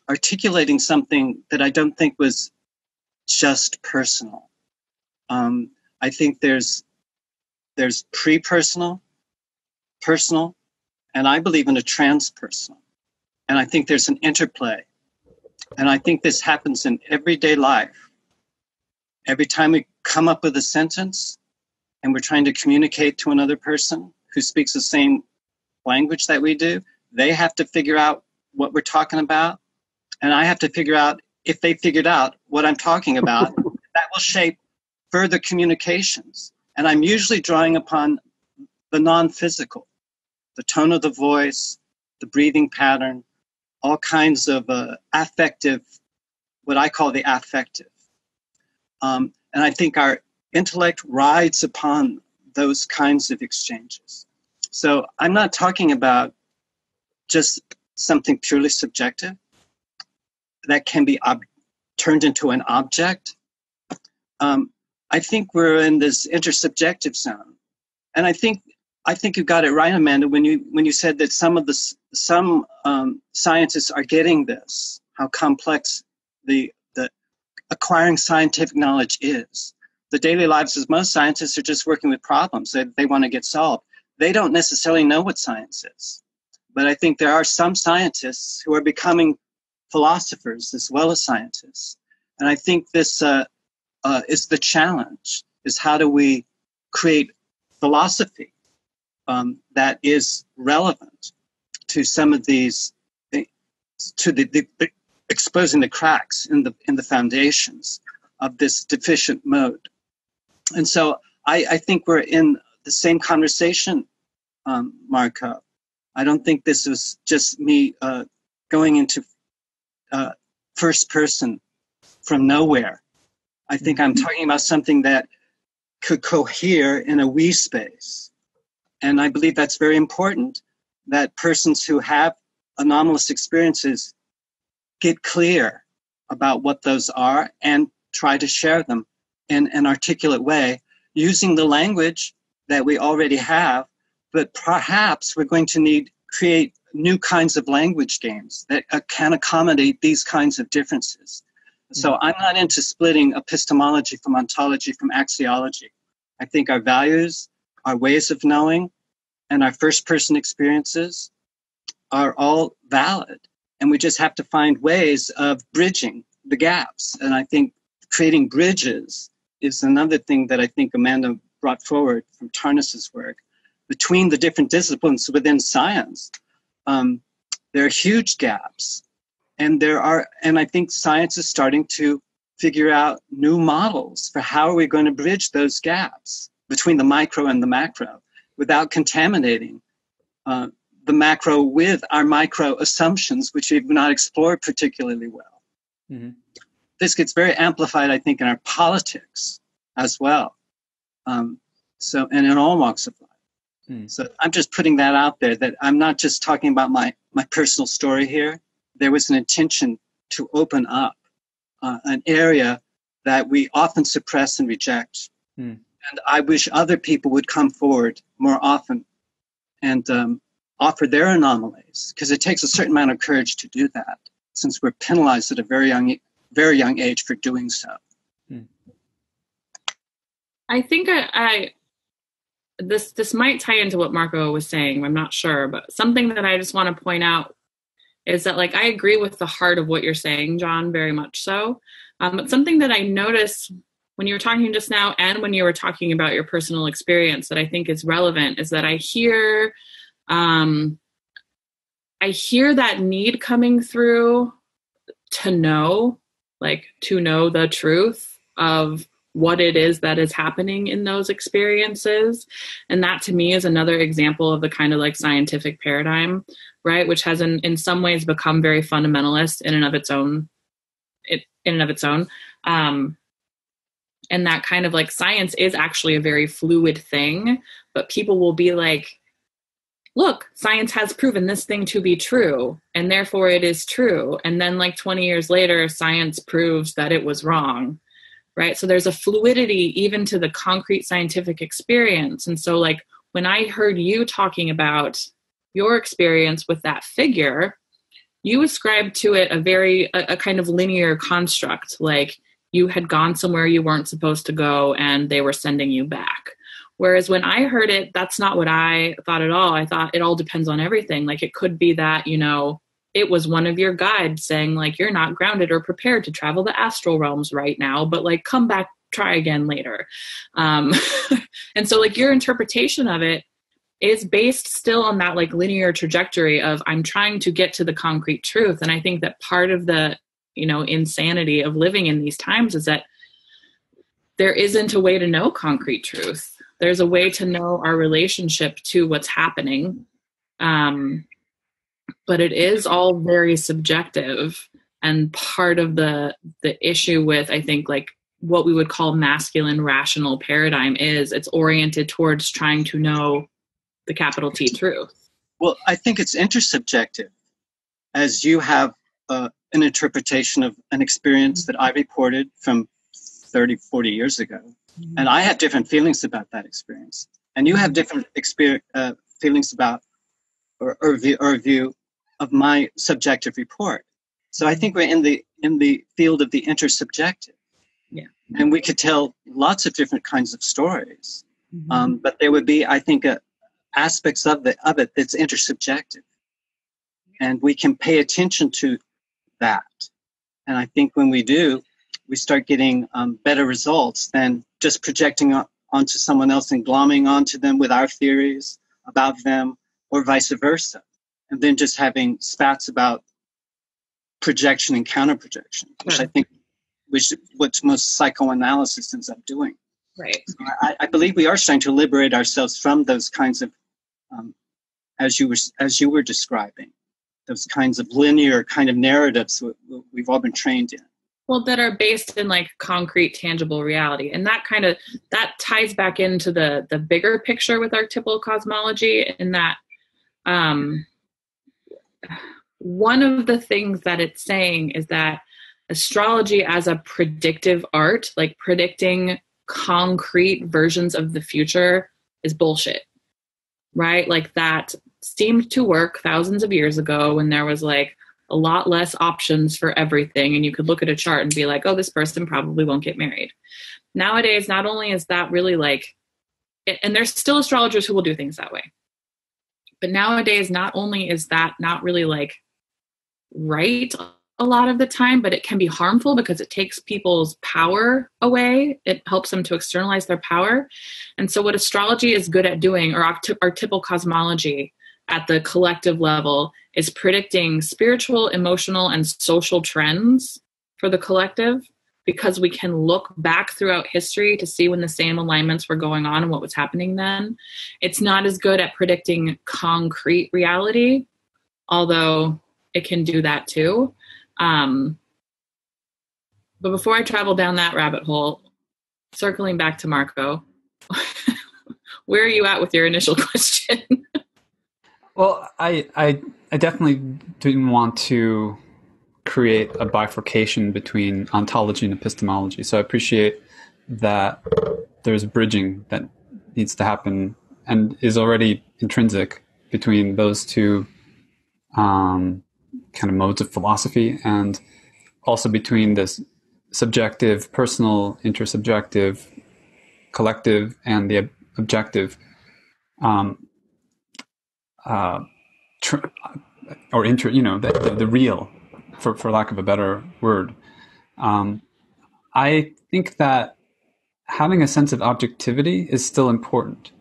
S2: articulating something that I don't think was just personal. Um, I think there's there's pre-personal, personal, and I believe in a transpersonal. And I think there's an interplay. And I think this happens in everyday life. Every time we come up with a sentence and we're trying to communicate to another person who speaks the same language that we do, they have to figure out what we're talking about. And I have to figure out if they figured out what I'm talking about. that will shape further communications. And I'm usually drawing upon the non physical, the tone of the voice, the breathing pattern, all kinds of uh, affective, what I call the affective. Um, and I think our intellect rides upon those kinds of exchanges. So I'm not talking about just something purely subjective that can be ob- turned into an object. Um, I think we're in this intersubjective zone, and I think I think you got it right, Amanda, when you when you said that some of the some um, scientists are getting this, how complex the the acquiring scientific knowledge is. The daily lives of most scientists are just working with problems that they want to get solved. They don't necessarily know what science is, but I think there are some scientists who are becoming philosophers as well as scientists, and I think this uh, uh, is the challenge: is how do we create philosophy um, that is relevant to some of these, to the, the, the, exposing the cracks in the in the foundations of this deficient mode. And so I, I think we're in the same conversation, um, Marco. I don't think this was just me uh, going into uh, first person from nowhere. I think I'm talking about something that could cohere in a we space and I believe that's very important that persons who have anomalous experiences get clear about what those are and try to share them in an articulate way using the language that we already have. But perhaps we're going to need create new kinds of language games that uh, can accommodate these kinds of differences. So mm-hmm. i'm not into splitting epistemology from ontology from axiology. I think our values our ways of knowing, and our first person experiences are all valid. And we just have to find ways of bridging the gaps. And I think creating bridges is another thing that I think Amanda brought forward from Tarnas's work between the different disciplines within science. Um, there are huge gaps. And there are, and I think science is starting to figure out new models for how are we going to bridge those gaps between the micro and the macro without contaminating uh, the macro with our micro assumptions, which we've not explored particularly well. Mm-hmm. This gets very amplified, I think, in our politics as well. Um, so, and in all walks of life. Mm. So, I'm just putting that out there that I'm not just talking about my my personal story here. There was an intention to open up uh, an area that we often suppress and reject. Mm. And I wish other people would come forward more often and um, offer their anomalies because it takes a certain amount of courage to do that since we're penalized at a very young, very young age for doing so.
S5: I think I, I this this might tie into what Marco was saying. I'm not sure, but something that I just want to point out is that like I agree with the heart of what you're saying, John, very much so. Um, but something that I noticed when you were talking just now and when you were talking about your personal experience that I think is relevant is that I hear um, I hear that need coming through to know, like to know the truth of what it is that is happening in those experiences. And that to me is another example of the kind of like scientific paradigm, right? Which has in, in some ways become very fundamentalist in and of its own, it, in and of its own. Um, and that kind of like science is actually a very fluid thing but people will be like look science has proven this thing to be true and therefore it is true and then like 20 years later science proves that it was wrong right? So there's a fluidity even to the concrete scientific experience. And so, like, when I heard you talking about your experience with that figure, you ascribed to it a very, a, a kind of linear construct, like you had gone somewhere you weren't supposed to go and they were sending you back. Whereas when I heard it, that's not what I thought at all. I thought it all depends on everything. Like it could be that, you know, it was one of your guides saying like you're not grounded or prepared to travel the astral realms right now but like come back try again later um and so like your interpretation of it is based still on that like linear trajectory of i'm trying to get to the concrete truth and i think that part of the you know insanity of living in these times is that there isn't a way to know concrete truth. There's a way to know our relationship to what's happening. Um but it is all very subjective and part of the the issue with i think like what we would call masculine rational paradigm is it's oriented towards trying to know the capital T truth.
S2: Well, I think it's intersubjective, as you have an interpretation of an experience that I reported from 30, 40 years ago. Mm-hmm. And I have different feelings about that experience. And you have different experience, uh, feelings about or, or, view, or view of my subjective report. So I think we're in the in the field of the intersubjective.
S5: Yeah.
S2: And we could tell lots of different kinds of stories. Mm-hmm. Um, but there would be, I think, aspects of the of it that's intersubjective. And we can pay attention to that. And I think when we do, we start getting um, better results than just projecting on, onto someone else and glomming onto them with our theories about them or vice versa and then just having spats about projection and counter projection, which I think which what most psychoanalysis ends up doing.
S5: Right.
S2: So I, I, believe we are starting to liberate ourselves from those kinds of, um, as you were as you were describing, those kinds of linear kind of narratives we've all been trained in.
S5: Well, that are based in like concrete, tangible reality, and that kind of that ties back into the the bigger picture with archetypal cosmology, in that um, one of the things that it's saying is that astrology as a predictive art, like predicting concrete versions of the future, is bullshit. Right? Like that seemed to work thousands of years ago when there was like a lot less options for everything and you could look at a chart and be like, oh, this person probably won't get married. Nowadays, not only is that really like, and there's still astrologers who will do things that way. But nowadays, not only is that not really like right a lot of the time, but it can be harmful because it takes people's power away. It helps them to externalize their power. And so, what astrology is good at doing, or our, typical cosmology at the collective level, is predicting spiritual, emotional, and social trends for the collective because we can look back throughout history to see when the same alignments were going on and what was happening then. It's not as good at predicting concrete reality, although it can do that too. Um, but before I travel down that rabbit hole, circling back to Marco, where are you at with your initial question?
S4: Well, I, I, I definitely didn't want to create a bifurcation between ontology and epistemology. So I appreciate that there's bridging that needs to happen and is already intrinsic between those two um, kind of modes of philosophy and also between this subjective, personal, intersubjective, collective, and the ob- objective. Um, uh, tr- or inter, you know, the, the, the real for, for lack of a better word. Um, I think that having a sense of objectivity is still important.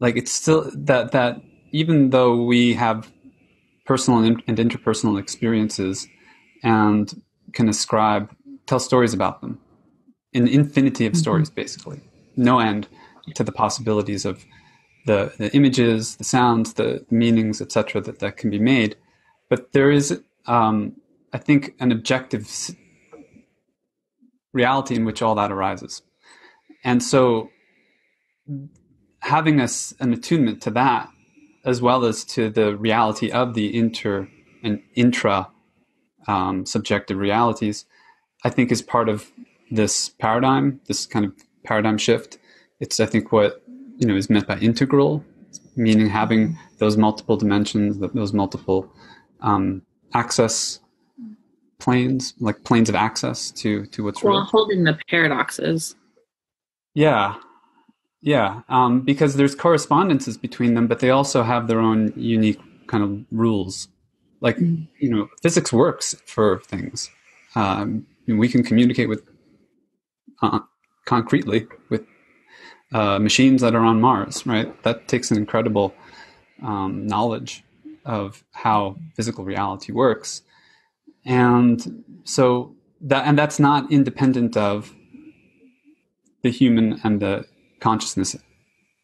S4: Like it's still that that even though we have personal and, and interpersonal experiences and can ascribe tell stories about them, an infinity of mm-hmm. stories, basically, no end to the possibilities of the, the images, the sounds, the meanings, etc. that that can be made. But there is um, I think, an objective reality in which all that arises. And so, having us an attunement to that, as well as to the reality of the inter and intra um, subjective realities, I think is part of this paradigm, this kind of paradigm shift. It's I think what you know is meant by integral, meaning having those multiple dimensions, those multiple um, access planes, like planes of access to to what's
S5: well,
S4: real.
S5: holding the paradoxes.
S4: Yeah, yeah, um, because there's correspondences between them, but they also have their own unique kind of rules. Like you know, physics works for things. Um, we can communicate with uh, concretely with uh, machines that are on Mars, right? That takes an incredible um, knowledge of how physical reality works, and so that and that's not independent of the human and the consciousness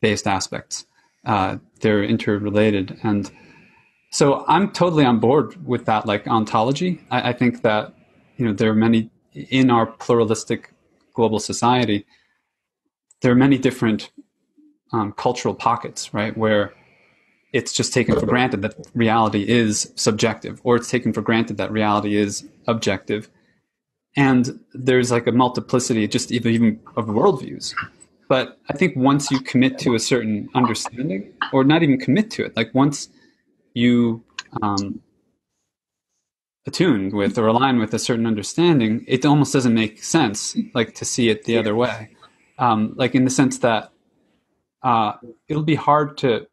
S4: based aspects. Uh, they're interrelated, and so I'm totally on board with that. Like ontology, I, I think that you know there are many in our pluralistic global society. There are many different um, cultural pockets, right, where it's just taken for granted that reality is subjective, or it's taken for granted that reality is objective. And there's like a multiplicity, just even of worldviews. But I think once you commit to a certain understanding, or not even commit to it, like once you um, attune with or align with a certain understanding, it almost doesn't make sense, like to see it the other way. Um, like in the sense that uh, it'll be hard to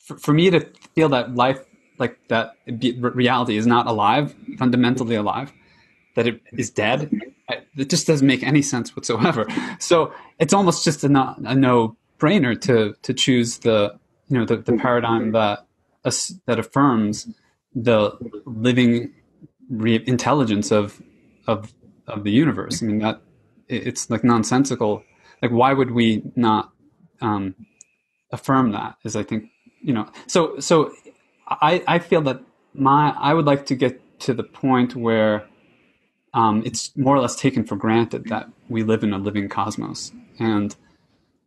S4: for, for me to feel that life like that reality is not alive fundamentally alive that it is dead. It just doesn't make any sense whatsoever. So it's almost just a, not, a no brainer to to choose the you know the, the paradigm that that affirms the living re- intelligence of of of the universe. I mean that it's like nonsensical. Like why would we not um, affirm that is i think you know. So so i i feel that my i would like to get to the point where um, it's more or less taken for granted that we live in a living cosmos. And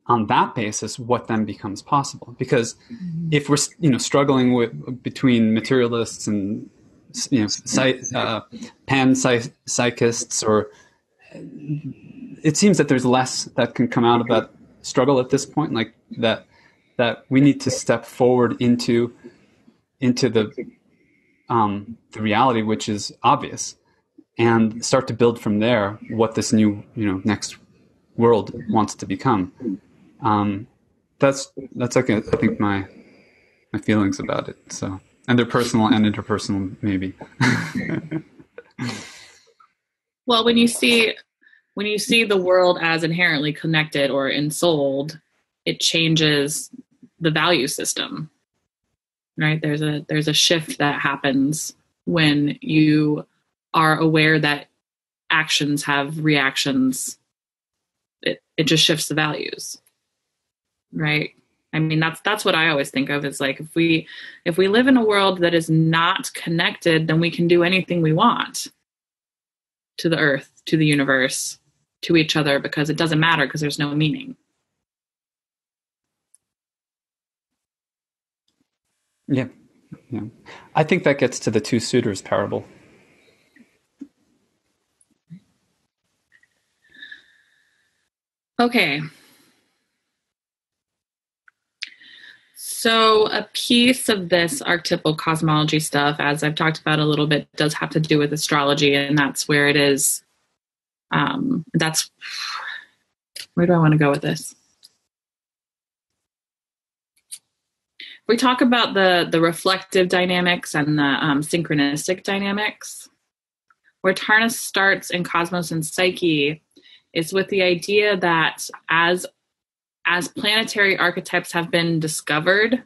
S4: on that basis what then becomes possible? Because if we're you know struggling with between materialists and you know psych, uh, panpsychists or it seems that there's less that can come out of that struggle at this point like that that we need to step forward into into the um, the reality which is obvious and start to build from there what this new you know next world wants to become. Um, that's that's like I think my my feelings about it so and they're personal and interpersonal maybe
S5: well when you see when you see the world as inherently connected or ensouled it changes the value system right? There's a there's a shift that happens when you are aware that actions have reactions. It, it just shifts the values right? I mean that's that's what i always think of is like if we if we live in a world that is not connected then we can do anything we want to the earth to the universe to each other because it doesn't matter because there's no meaning
S4: Yeah. Yeah. I think that gets to the two suitors parable.
S5: Okay. So, a piece of this archetypal cosmology stuff, as I've talked about a little bit, does have to do with astrology, and that's where it is. Um, that's where do I want to go with this? we talk about the the reflective dynamics and the um, synchronistic dynamics where tarnas starts in cosmos and psyche is with the idea that as as planetary archetypes have been discovered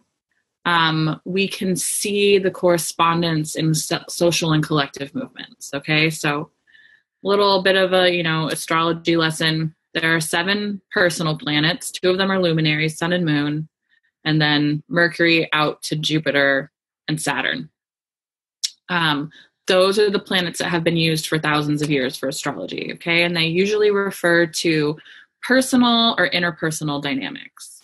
S5: um, we can see the correspondence in so- social and collective movements okay so a little bit of a you know astrology lesson there are seven personal planets two of them are luminaries sun and moon and then Mercury out to Jupiter and Saturn. Um, those are the planets that have been used for thousands of years for astrology, okay? And they usually refer to personal or interpersonal dynamics.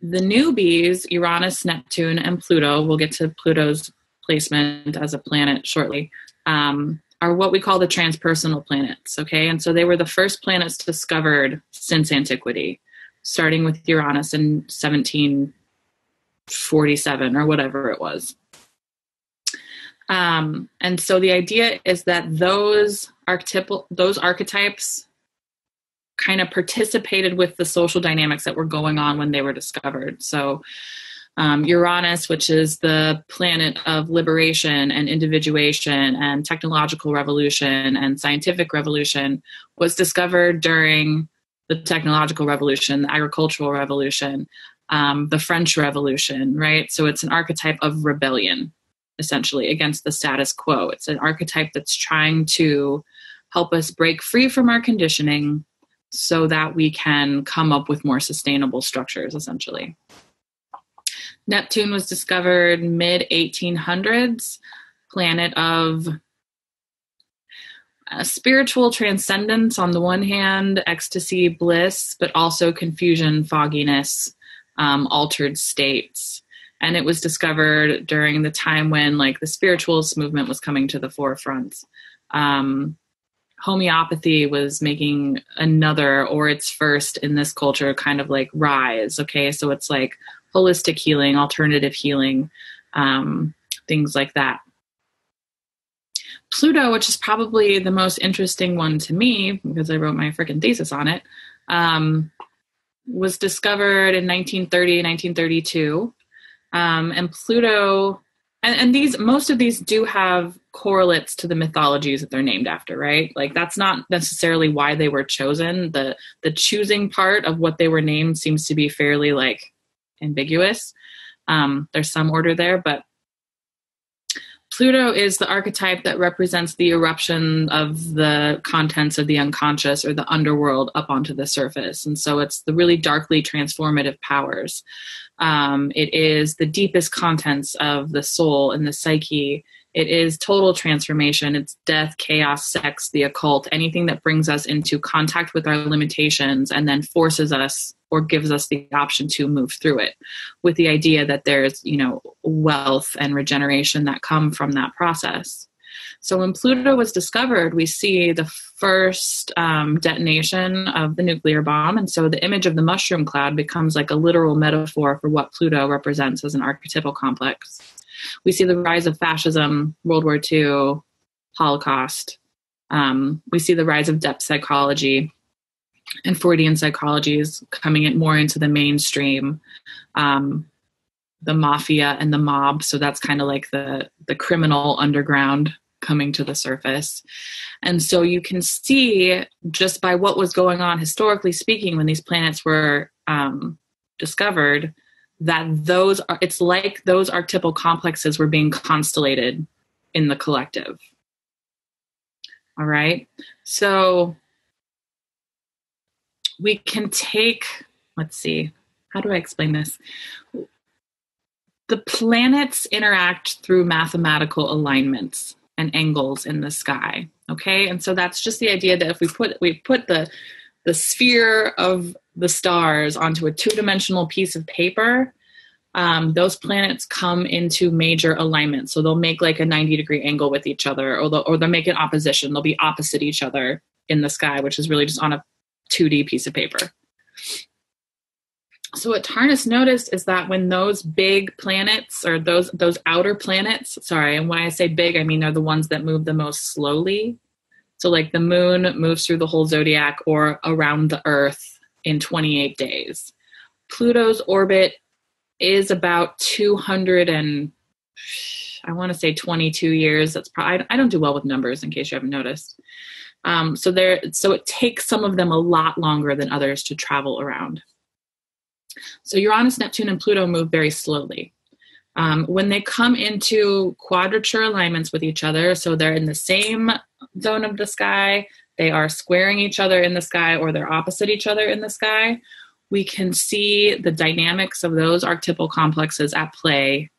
S5: The newbies, Uranus, Neptune, and Pluto, we'll get to Pluto's placement as a planet shortly, um, are what we call the transpersonal planets. Okay, and so they were the first planets discovered since antiquity, starting with Uranus in 1747 or whatever it was. Um, and so the idea is that those archetypal those archetypes kind of participated with the social dynamics that were going on when they were discovered. So um, Uranus, which is the planet of liberation and individuation and technological revolution and scientific revolution, was discovered during the technological revolution, the agricultural revolution, um, the French Revolution, right? So it's an archetype of rebellion, essentially, against the status quo. It's an archetype that's trying to help us break free from our conditioning so that we can come up with more sustainable structures, essentially. Neptune was discovered mid 1800s, planet of uh, spiritual transcendence on the one hand, ecstasy, bliss, but also confusion, fogginess, um, altered states. And it was discovered during the time when, like, the spiritualist movement was coming to the forefront. Um, homeopathy was making another or its first in this culture kind of like rise. Okay, so it's like holistic healing, alternative healing, um, things like that. Pluto, which is probably the most interesting one to me because I wrote my freaking thesis on it, um, was discovered in 1930, 1932. Um, and Pluto, and, and these, most of these do have correlates to the mythologies that they're named after, right? Like that's not necessarily why they were chosen. The the choosing part of what they were named seems to be fairly like ambiguous. Um, there's some order there, but Pluto is the archetype that represents the eruption of the contents of the unconscious or the underworld up onto the surface. And so it's the really darkly transformative powers. Um, it is the deepest contents of the soul and the psyche. It is total transformation. It's death, chaos, sex, the occult, anything that brings us into contact with our limitations and then forces us or gives us the option to move through it with the idea that there's you know wealth and regeneration that come from that process. So when pluto was discovered we see the first um, detonation of the nuclear bomb. And so the image of the mushroom cloud becomes like a literal metaphor for what pluto represents as an archetypal complex we see the rise of fascism world war ii holocaust um, we see the rise of depth psychology and Freudian psychology is coming it more into the mainstream. Um, the mafia and the mob, so that's kind of like the the criminal underground coming to the surface. And so you can see just by what was going on historically speaking when these planets were um, discovered that those are it's like those archetypal complexes were being constellated in the collective. All right. So we can take, let's see, how do I explain this? The planets interact through mathematical alignments and angles in the sky. Okay, and so that's just the idea that if we put we put the the sphere of the stars onto a two-dimensional piece of paper, um, those planets come into major alignment. So they'll make like a 90 degree angle with each other, or they'll, or they'll make an opposition. They'll be opposite each other in the sky, which is really just on a 2D piece of paper. So what Tarnas noticed is that when those big planets or those those outer planets, sorry, and when I say big, I mean they're the ones that move the most slowly. So like the moon moves through the whole zodiac or around the earth in 28 days. Pluto's orbit is about 200 and I want to say 22 years. That's probably I don't do well with numbers in case you haven't noticed. Um, so there, so it takes some of them a lot longer than others to travel around. So Uranus, Neptune, and Pluto move very slowly. Um, when they come into quadrature alignments with each other, so they're in the same zone of the sky, they are squaring each other in the sky, or they're opposite each other in the sky, we can see the dynamics of those archetypal complexes at play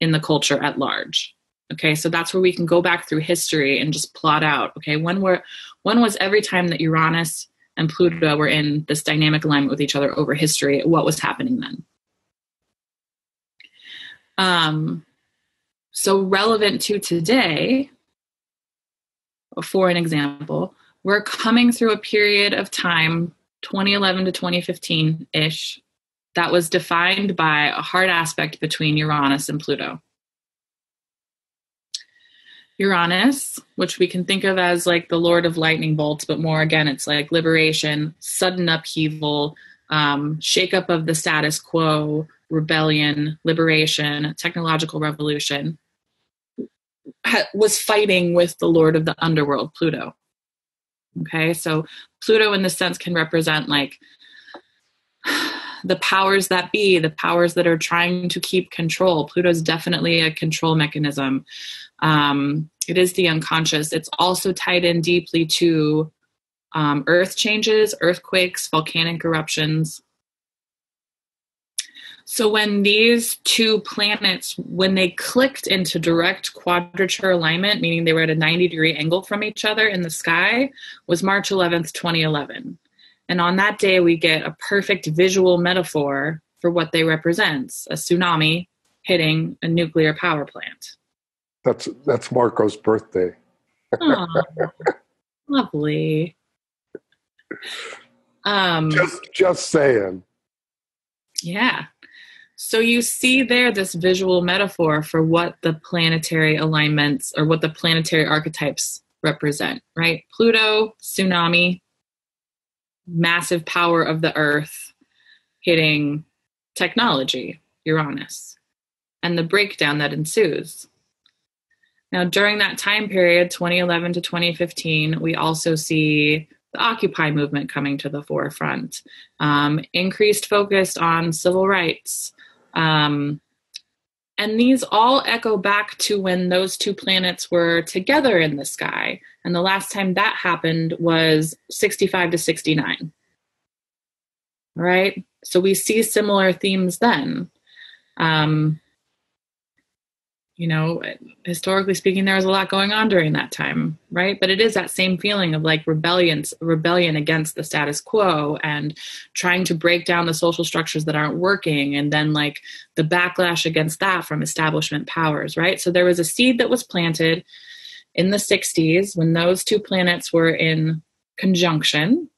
S5: in the culture at large. Okay, so that's where we can go back through history and just plot out. Okay, when were when was every time that Uranus and Pluto were in this dynamic alignment with each other over history? What was happening then? Um, so relevant to today, for an example, we're coming through a period of time, 2011 to 2015 ish, that was defined by a hard aspect between Uranus and Pluto. Uranus, which we can think of as like the Lord of Lightning Bolts, but more again, it's like liberation, sudden upheaval, um, shakeup of the status quo, rebellion, liberation, technological revolution, ha- was fighting with the Lord of the Underworld, Pluto. Okay, so Pluto, in this sense, can represent like the powers that be, the powers that are trying to keep control. Pluto's definitely a control mechanism. Um, it is the unconscious. It's also tied in deeply to um, earth changes, earthquakes, volcanic eruptions. So when these two planets, when they clicked into direct quadrature alignment, meaning they were at a 90 degree angle from each other in the sky, was March 11th, 2011. And on that day, we get a perfect visual metaphor for what they represent a tsunami hitting a nuclear power plant.
S6: That's, that's Marco's birthday.
S5: Oh, lovely. Um,
S6: just, just saying.
S5: Yeah. So you see there this visual metaphor for what the planetary alignments or what the planetary archetypes represent, right? Pluto, tsunami, massive power of the earth hitting technology, Uranus, and the breakdown that ensues. Now, during that time period, 2011 to 2015, we also see the Occupy movement coming to the forefront, um, increased focus on civil rights. Um, and these all echo back to when those two planets were together in the sky. And the last time that happened was 65 to 69. Right? So we see similar themes then. Um, you know, historically speaking, there was a lot going on during that time, right? But it is that same feeling of like rebellion, rebellion against the status quo and trying to break down the social structures that aren't working, and then like the backlash against that from establishment powers, right? So there was a seed that was planted in the 60s when those two planets were in conjunction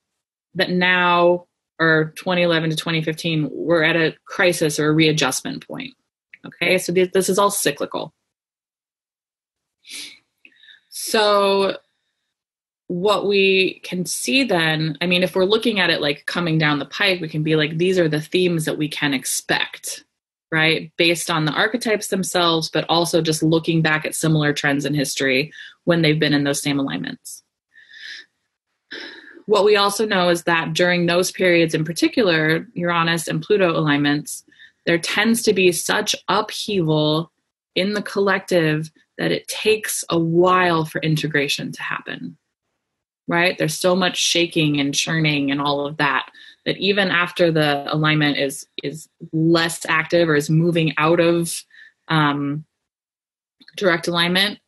S5: that now or 2011 to 2015 we're at a crisis or a readjustment point Okay, so this is all cyclical. So, what we can see then, I mean, if we're looking at it like coming down the pike, we can be like, these are the themes that we can expect, right? Based on the archetypes themselves, but also just looking back at similar trends in history when they've been in those same alignments. What we also know is that during those periods in particular, Uranus and Pluto alignments, there tends to be such upheaval in the collective that it takes a while for integration to happen right? There's so much shaking and churning and all of that that even after the alignment is is less active or is moving out of um, direct alignment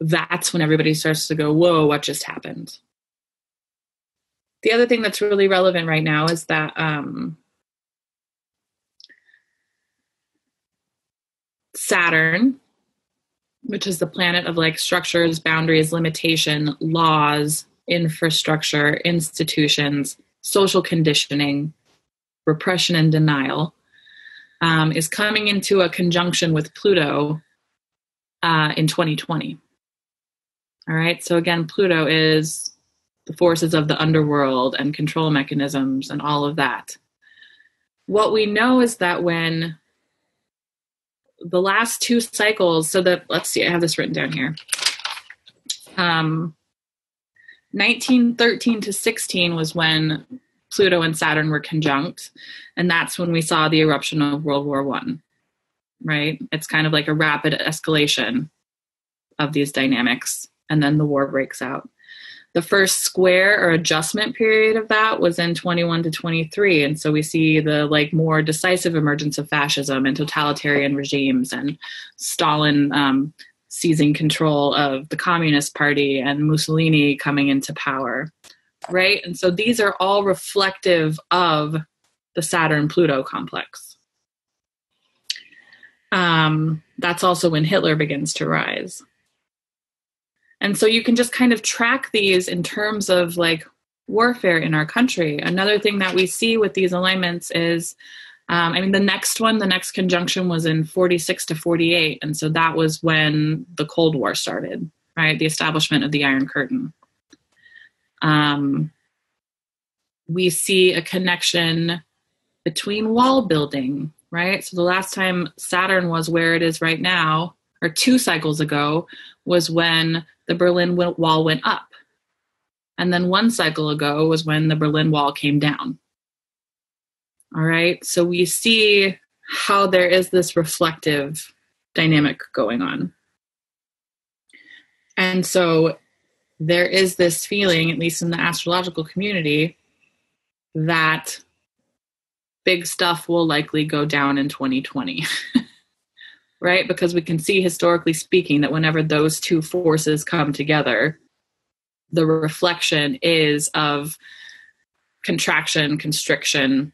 S5: that's when everybody starts to go whoa what just happened? The other thing that's really relevant right now is that um, Saturn, which is the planet of like structures, boundaries, limitation, laws, infrastructure, institutions, social conditioning, repression, and denial, um, is coming into a conjunction with Pluto uh, in 2020. All right, so again, Pluto is the forces of the underworld and control mechanisms and all of that. What we know is that when the last two cycles, so that let's see, I have this written down here. Um, 1913 to 16 was when Pluto and Saturn were conjunct, and that's when we saw the eruption of World War One. Right? It's kind of like a rapid escalation of these dynamics, and then the war breaks out the first square or adjustment period of that was in 21 to 23 and so we see the like more decisive emergence of fascism and totalitarian regimes and stalin um, seizing control of the communist party and mussolini coming into power right? And so these are all reflective of the saturn pluto complex. Um, that's also when hitler begins to rise And so you can just kind of track these in terms of like warfare in our country. Another thing that we see with these alignments is, um, I mean, the next one, the next conjunction was in 46 to 48. And so that was when the Cold War started, right? The establishment of the Iron Curtain. Um, we see a connection between wall building, right? So the last time Saturn was where it is right now, or two cycles ago, was when the Berlin Wall went up. And then one cycle ago was when the Berlin Wall came down. All right. So we see how there is this reflective dynamic going on. And so there is this feeling, at least in the astrological community, that big stuff will likely go down in 2020. right? Because we can see historically speaking that whenever those two forces come together, the reflection is of contraction, constriction,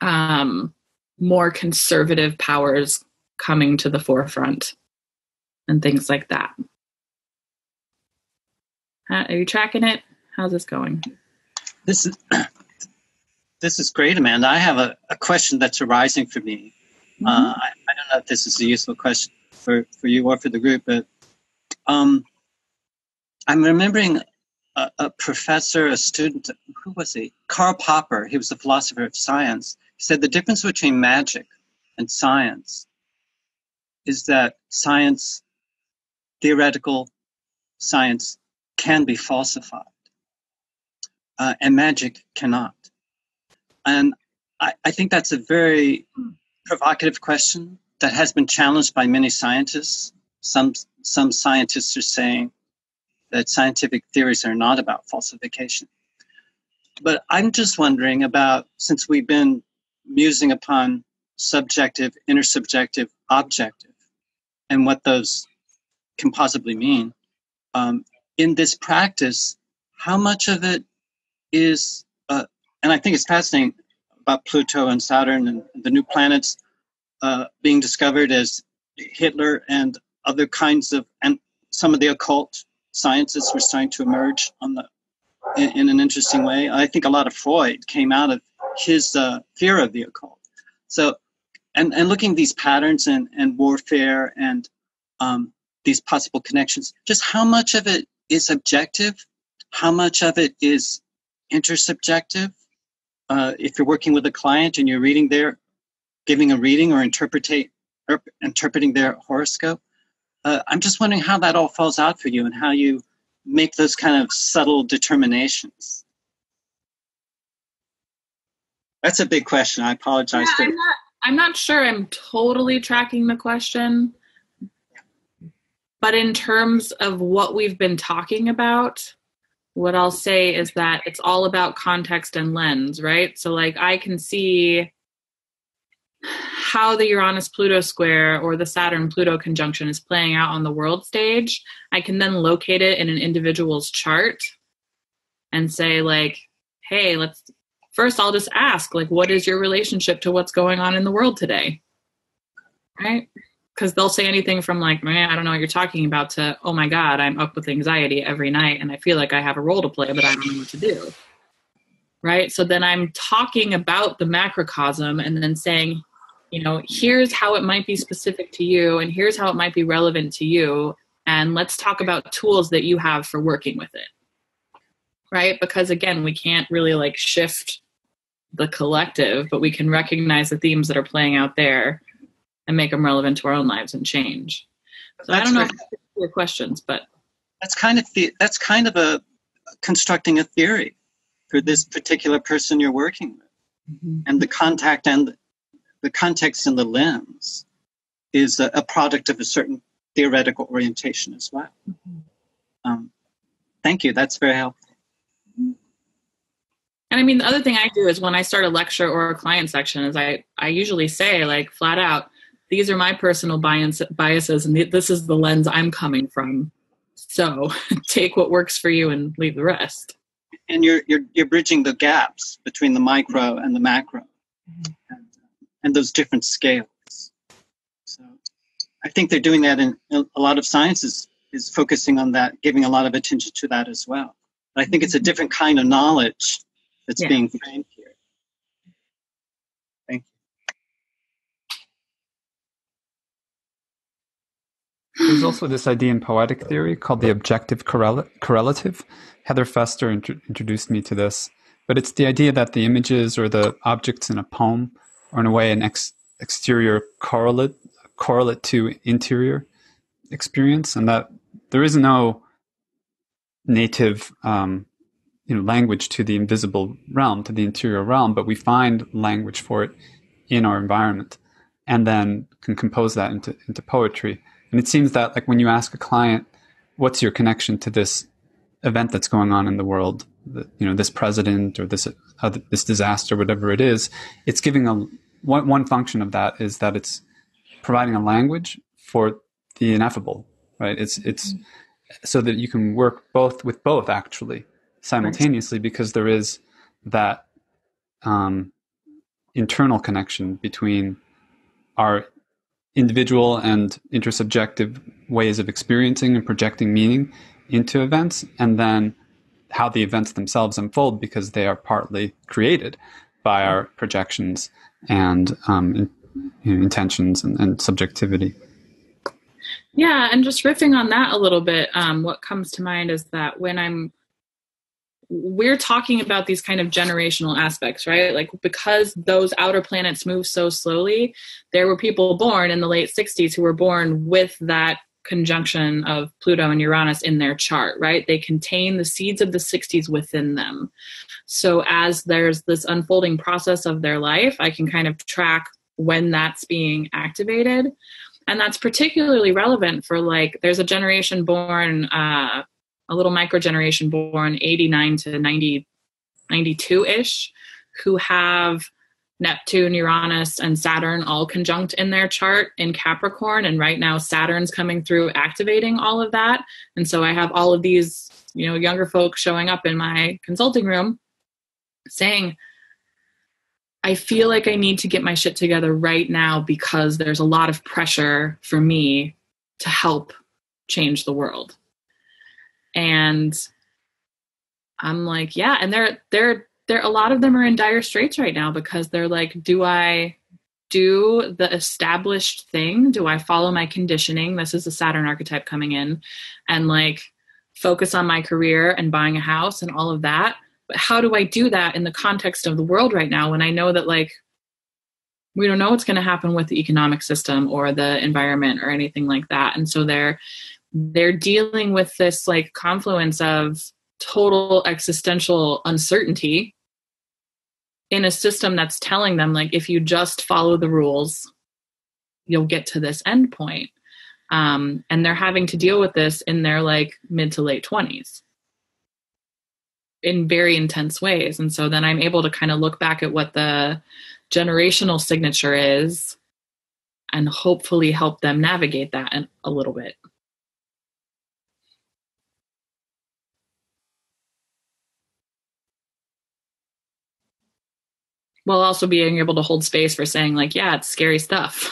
S5: um, more conservative powers coming to the forefront, and things like that. are you tracking it? How's this going?
S2: This is this is great, Amanda. I have a, a question that's arising for me. Mm-hmm. Uh, I, I, don't know if this is a useful question for, for you or for the group, but um, I'm remembering a, a, professor, a student, who was he? Karl Popper. He was a philosopher of science. He said the difference between magic and science is that science, theoretical science, can be falsified, uh, and magic cannot. And I, I think that's a very provocative question that has been challenged by many scientists. Some some scientists are saying that scientific theories are not about falsification. But I'm just wondering about since we've been musing upon subjective, intersubjective, objective, and what those can possibly mean. Um, in this practice, how much of it is, uh, and I think it's fascinating, about Pluto and Saturn and the new planets uh, being discovered as Hitler and other kinds of and some of the occult sciences were starting to emerge on the in, in an interesting way. I think a lot of Freud came out of his uh, fear of the occult. So, and and looking at these patterns and and warfare and um, these possible connections, just how much of it is objective, how much of it is intersubjective, uh, if you're working with a client and you're reading their, giving a reading or interpretate, or interpreting their horoscope, uh, I'm just wondering how that all falls out for you and how you make those kind of subtle determinations. That's a big question. I apologize.
S5: Yeah, I'm, not, I'm not sure I'm totally tracking the question. But in terms of what we've been talking about, what I'll say is that it's all about context and lens, right? So, like, I can see how the Uranus Pluto square or the Saturn Pluto conjunction is playing out on the world stage. I can then locate it in an individual's chart and say, like, hey, let's first, I'll just ask, like, what is your relationship to what's going on in the world today? Right? Because they'll say anything from like, man, I don't know what you're talking about to, oh my God, I'm up with anxiety every night and I feel like I have a role to play, but I don't know what to do. Right. So then I'm talking about the macrocosm and then saying, you know, here's how it might be specific to you and here's how it might be relevant to you. And let's talk about tools that you have for working with it. Right. Because again, we can't really like shift the collective, but we can recognize the themes that are playing out there and make them relevant to our own lives and change. So that's I don't know if your questions, but
S2: that's kind of the, that's kind of a constructing a theory for this particular person you're working with, mm-hmm. and the contact and the context and the lens is a, a product of a certain theoretical orientation as well. Mm-hmm. Um, thank you. That's very helpful.
S5: And I mean, the other thing I do is when I start a lecture or a client section is I, I usually say like flat out, these are my personal bias, biases and this is the lens i'm coming from so take what works for you and leave the rest
S2: and you're you're, you're bridging the gaps between the micro and the macro mm-hmm. and, and those different scales so i think they're doing that in a lot of sciences is focusing on that, giving a lot of attention to that as well. But I think it's a different kind of knowledge that's
S5: Yeah.
S2: being framed here. Thank
S4: There's also this idea in poetic theory called the objective correl- correlative. Heather Fester int- introduced me to this, but it's the idea that the images or the objects in a poem are in a way an ex- exterior correlate correlate to interior experience, and that there is no native um, you know language to the invisible realm, to the interior realm, but we find language for it in our environment, and then can compose that into into poetry. And it seems that like when you ask a client, "What's your connection to this event that's going on in the world?" The, you know, this president or this uh, this disaster, whatever it is, it's giving a one one function of that is that it's providing a language for the ineffable, right? It's it's so that you can work both with both actually simultaneously because there is that um, internal connection between our individual and intersubjective ways of experiencing and projecting meaning into events and then how the events themselves unfold because they are partly created by our projections and um, in, intentions and, and subjectivity.
S5: Yeah, and just riffing on that a little bit, um, what comes to mind is that when I'm we're talking about these kind of generational aspects, right? Like because those outer planets move so slowly, there were people born in the late 60s who were born with that conjunction of Pluto and Uranus in their chart, right? They contain the seeds of the 60s within them. So as there's this unfolding process of their life, I can kind of track when that's being activated. And that's particularly relevant for like, there's a generation born, uh, a little micro generation born 89 to 90, 92 ish, who have Neptune, Uranus, and Saturn all conjunct in their chart in Capricorn. And right now, Saturn's coming through activating all of that. And so I have all of these, you know, younger folks showing up in my consulting room saying, I feel like I need to get my shit together right now because there's a lot of pressure for me to help change the world. And I'm like, yeah, and they're they're they're a lot of them are in dire straits right now because they're like, do I do the established thing? Do I follow my conditioning? This is a Saturn archetype coming in and like focus on my career and buying a house and all of that. But how do I do that in the context of the world right now when I know that like we don't know what's going to happen with the economic system or the environment or anything like that. And so they're they're dealing with this like confluence of total existential uncertainty in a system that's telling them like if you just follow the rules you'll get to this end point um, and they're having to deal with this in their like mid to late 20s in very intense ways. And so then i'm able to kind of look back at what the generational signature is and hopefully help them navigate that a little bit while also being able to hold space for saying like yeah it's scary stuff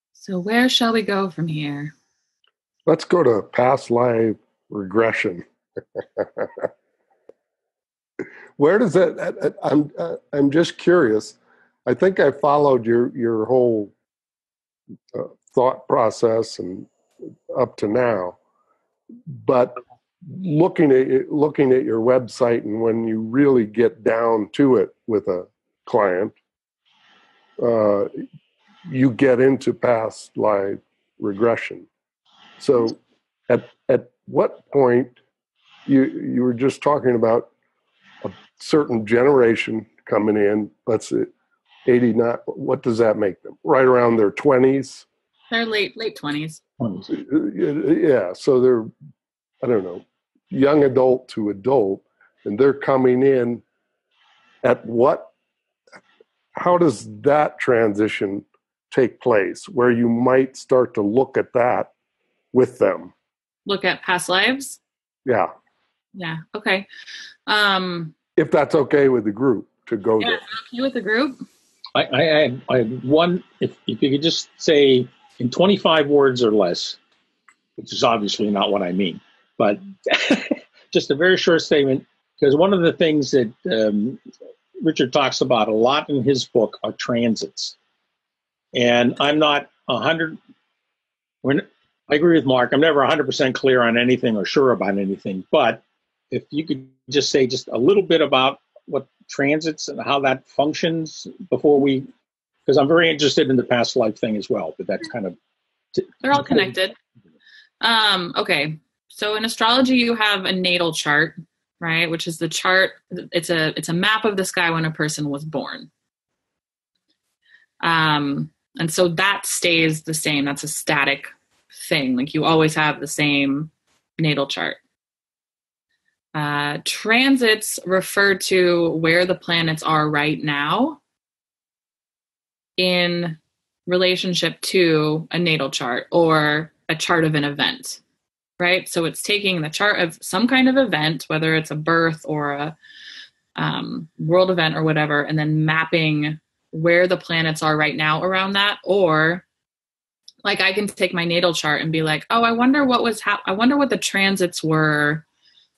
S5: so where shall we go from here
S6: Let's go to past life regression. Where does that? I'm I'm just curious. I think I followed your your whole uh, thought process and up to now, but looking at looking at your website and when you really get down to it with a client, uh, you get into past life regression. So, at at what point you you were just talking about certain generation coming in? Let's say eighty nine. What does that make them? Right around their twenties.
S5: they're late late 20s
S6: Yeah, so they're I don't know, young adult to adult, and they're coming in. At what? How does that transition take place where you might start to look at that with them.
S5: Look at past lives?
S6: Yeah.
S5: Yeah. Okay. Um
S6: if that's okay with the group to go
S5: yeah,
S6: there.
S5: Okay with the group?
S1: I, I, had, I had one, if, if you could just say in 25 words or less, which is obviously not what I mean, but just a very short statement, because one of the things that um, Richard talks about a lot in his book are transits. And I'm not a 100, when, I agree with Mark, I'm never 100% clear on anything or sure about anything, but if you could just say just a little bit about what transits and how that functions before we because i'm very interested in the past life thing as well but that's kind of
S5: they're all connected. Um okay. So in astrology you have a natal chart right which is the chart it's a it's a map of the sky when a person was born. Um and so that stays the same. That's a static thing. Like you always have the same natal chart uh, transits refer to where the planets are right now in relationship to a natal chart or a chart of an event, right? So it's taking the chart of some kind of event, whether it's a birth or a um, world event or whatever, and then mapping where the planets are right now around that, or like I can take my natal chart and be like, oh, I wonder what was hap- I wonder what the transits were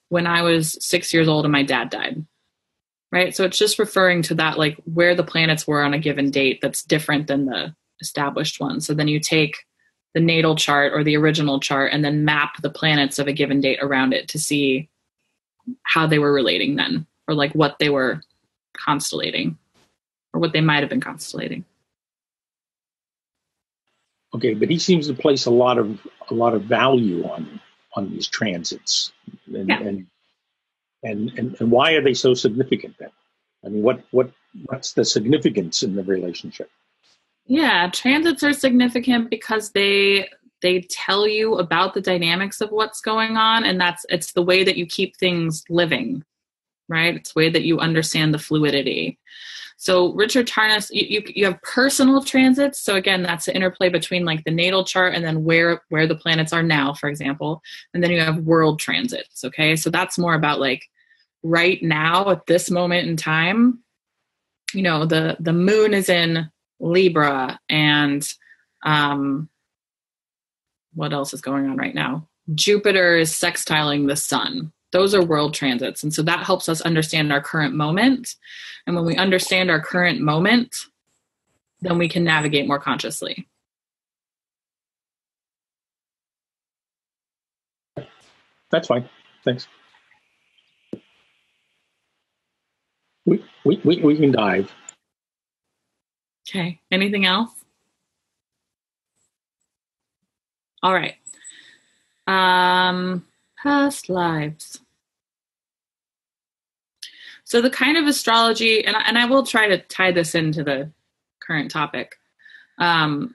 S5: when I was six years old and my dad died. Right. So it's just referring to that, like where the planets were on a given date that's different than the established one. So then you take the natal chart or the original chart and then map the planets of a given date around it to see how they were relating then or like what they were constellating or what they might have been constellating.
S1: Okay, but he seems to place a lot of a lot of value on on these transits and,
S5: Yeah.
S1: and, and and and why are they so significant then i mean what what what's the significance in the relationship
S5: Yeah, transits are significant because they they tell you about the dynamics of what's going on and that's it's the way that you keep things living. Right? It's the way that you understand the fluidity. So Richard Tarnas, you, you you have personal transits. So again, that's the interplay between like the natal chart and then where where the planets are now, for example. And then you have world transits. Okay. So that's more about like right now at this moment in time, you know, the the moon is in Libra and um what else is going on right now? Jupiter is sextiling the sun. Those are world transits. And so that helps us understand our current moment. And when we understand our current moment, then we can navigate more consciously.
S1: that's fine thanks we we, we, we can dive
S5: Okay. Anything else? All right. Um, past lives. So the kind of astrology, and I, and I will try to tie this into the current topic. Um,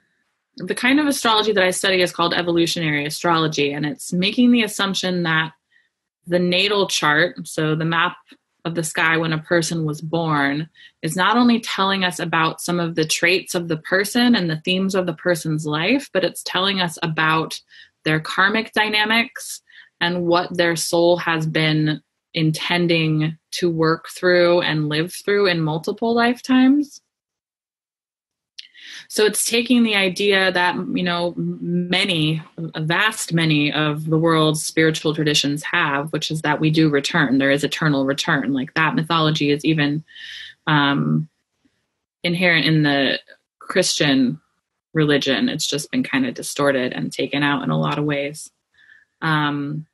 S5: the kind of astrology that I study is called evolutionary astrology, and it's making the assumption that the natal chart, so the map of the sky when a person was born, is not only telling us about some of the traits of the person and the themes of the person's life, but it's telling us about their karmic dynamics and what their soul has been intending to work through and live through in multiple lifetimes. So it's taking the idea that, you know, many, a vast many of the world's spiritual traditions have, which is that we do return. There is eternal return. Like that mythology is even um, inherent in the Christian religion. It's just been kind of distorted and taken out in a lot of ways. Um,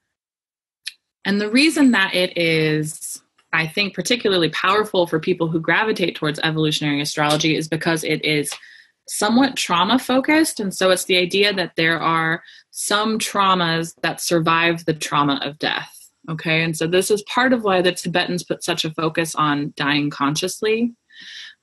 S5: and the reason that it is, I think, particularly powerful for people who gravitate towards evolutionary astrology is because it is somewhat trauma focused. And so it's the idea that there are some traumas that survive the trauma of death. Okay. And so this is part of why the Tibetans put such a focus on dying consciously.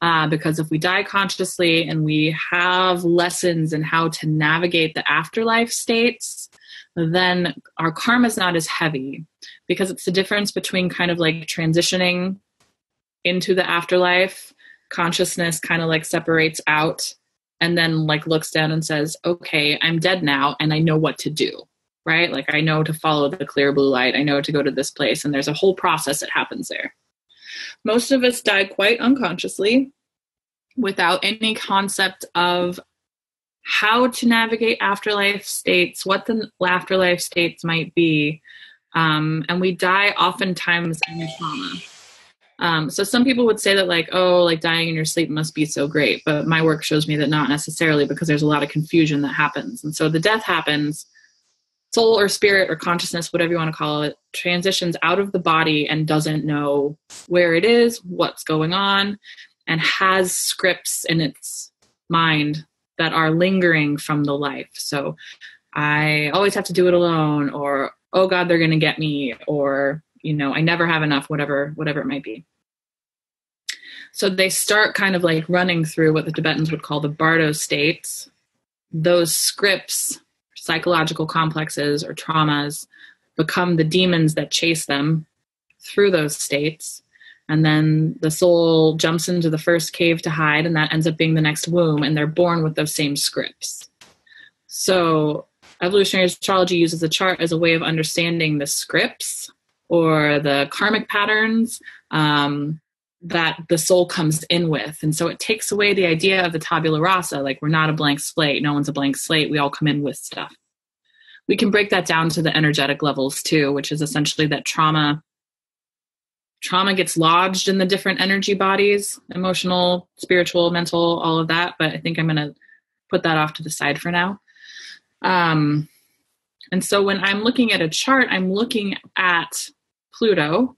S5: Uh, because if we die consciously and we have lessons in how to navigate the afterlife states, then our karma is not as heavy because it's the difference between kind of like transitioning into the afterlife consciousness kind of like separates out and then like looks down and says, "Okay, I'm dead now and I know what to do." Right? Like I know to follow the clear blue light. I know to go to this place and there's a whole process that happens there. Most of us die quite unconsciously without any concept of how to navigate afterlife states, what the afterlife states might be. Um, and we die oftentimes in trauma. Um, so some people would say that like, oh, like dying in your sleep must be so great, but my work shows me that not necessarily because there's a lot of confusion that happens. And so the death happens, soul or spirit or consciousness, whatever you want to call it, transitions out of the body and doesn't know where it is, what's going on, and has scripts in its mind that are lingering from the life. So I always have to do it alone, or oh God, they're going to get me, or you know, I never have enough, whatever, whatever it might be. So they start kind of like running through what the Tibetans would call the Bardo states. Those scripts, psychological complexes or traumas, become the demons that chase them through those states. And then the soul jumps into the first cave to hide, and that ends up being the next womb, and they're born with those same scripts. So evolutionary astrology uses a chart as a way of understanding the scripts or the karmic patterns um, that the soul comes in with. And so it takes away the idea of the tabula rasa, like we're not a blank slate, no one's a blank slate, we all come in with stuff. We can break that down to the energetic levels too, which is essentially that trauma trauma gets lodged in the different energy bodies, emotional, spiritual, mental, all of that, but I think I'm going to put that off to the side for now. Um and so when I'm looking at a chart, I'm looking at Pluto,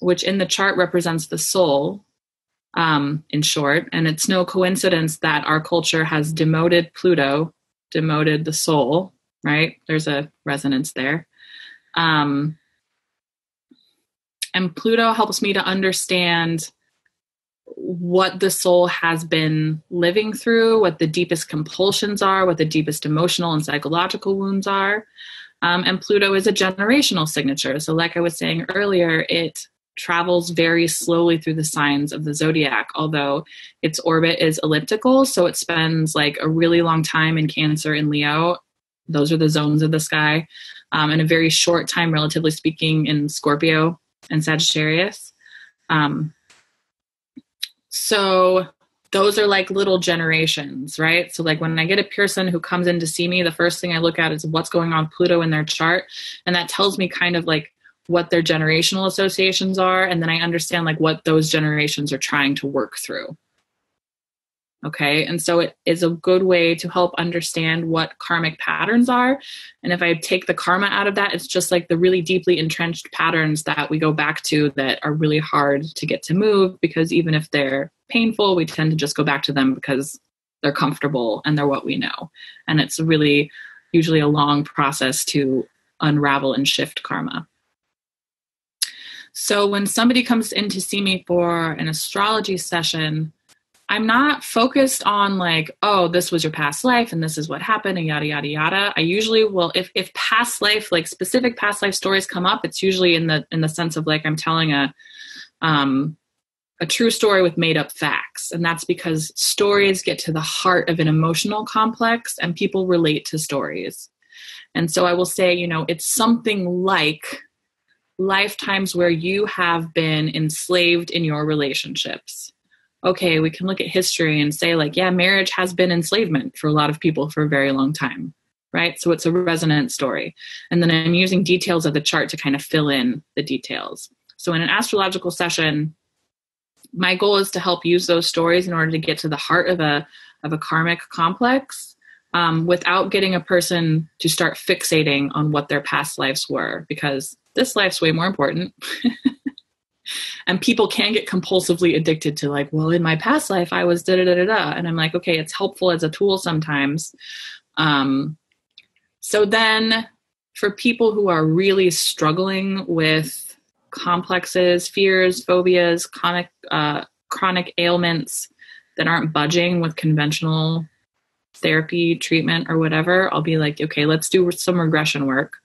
S5: which in the chart represents the soul, um, in short. And it's no coincidence that our culture has demoted Pluto, demoted the soul, right? There's a resonance there. Um, and Pluto helps me to understand what the soul has been living through, what the deepest compulsions are, what the deepest emotional and psychological wounds are. Um, and Pluto is a generational signature. So, like I was saying earlier, it travels very slowly through the signs of the zodiac, although its orbit is elliptical. So, it spends like a really long time in Cancer and Leo. Those are the zones of the sky. Um, and a very short time, relatively speaking, in Scorpio and Sagittarius. Um, so those are like little generations, right? So like when I get a person who comes in to see me, the first thing I look at is what's going on Pluto in their chart, and that tells me kind of like what their generational associations are, and then I understand like what those generations are trying to work through. Okay, and so it is a good way to help understand what karmic patterns are. And if I take the karma out of that, it's just like the really deeply entrenched patterns that we go back to that are really hard to get to move because even if they're painful, we tend to just go back to them because they're comfortable and they're what we know. And it's really usually a long process to unravel and shift karma. So when somebody comes in to see me for an astrology session, I'm not focused on like, oh, this was your past life and this is what happened and yada yada yada. I usually will if if past life, like specific past life stories come up, it's usually in the in the sense of like I'm telling a um a true story with made up facts. And that's because stories get to the heart of an emotional complex and people relate to stories. And so I will say, you know, it's something like lifetimes where you have been enslaved in your relationships okay, we can look at history and say, like, yeah, marriage has been enslavement for a lot of people for a very long time, right? So it's a resonant story. And then I'm using details of the chart to kind of fill in the details. So in an astrological session, my goal is to help use those stories in order to get to the heart of a of a karmic complex um, without getting a person to start fixating on what their past lives were because this life's way more important and people can get compulsively addicted to like well in my past life i was da da da da da. And i'm like okay it's helpful as a tool sometimes. Um, so then for people who are really struggling with complexes fears phobias chronic uh, chronic ailments that aren't budging with conventional therapy treatment or whatever i'll be like okay let's do some regression work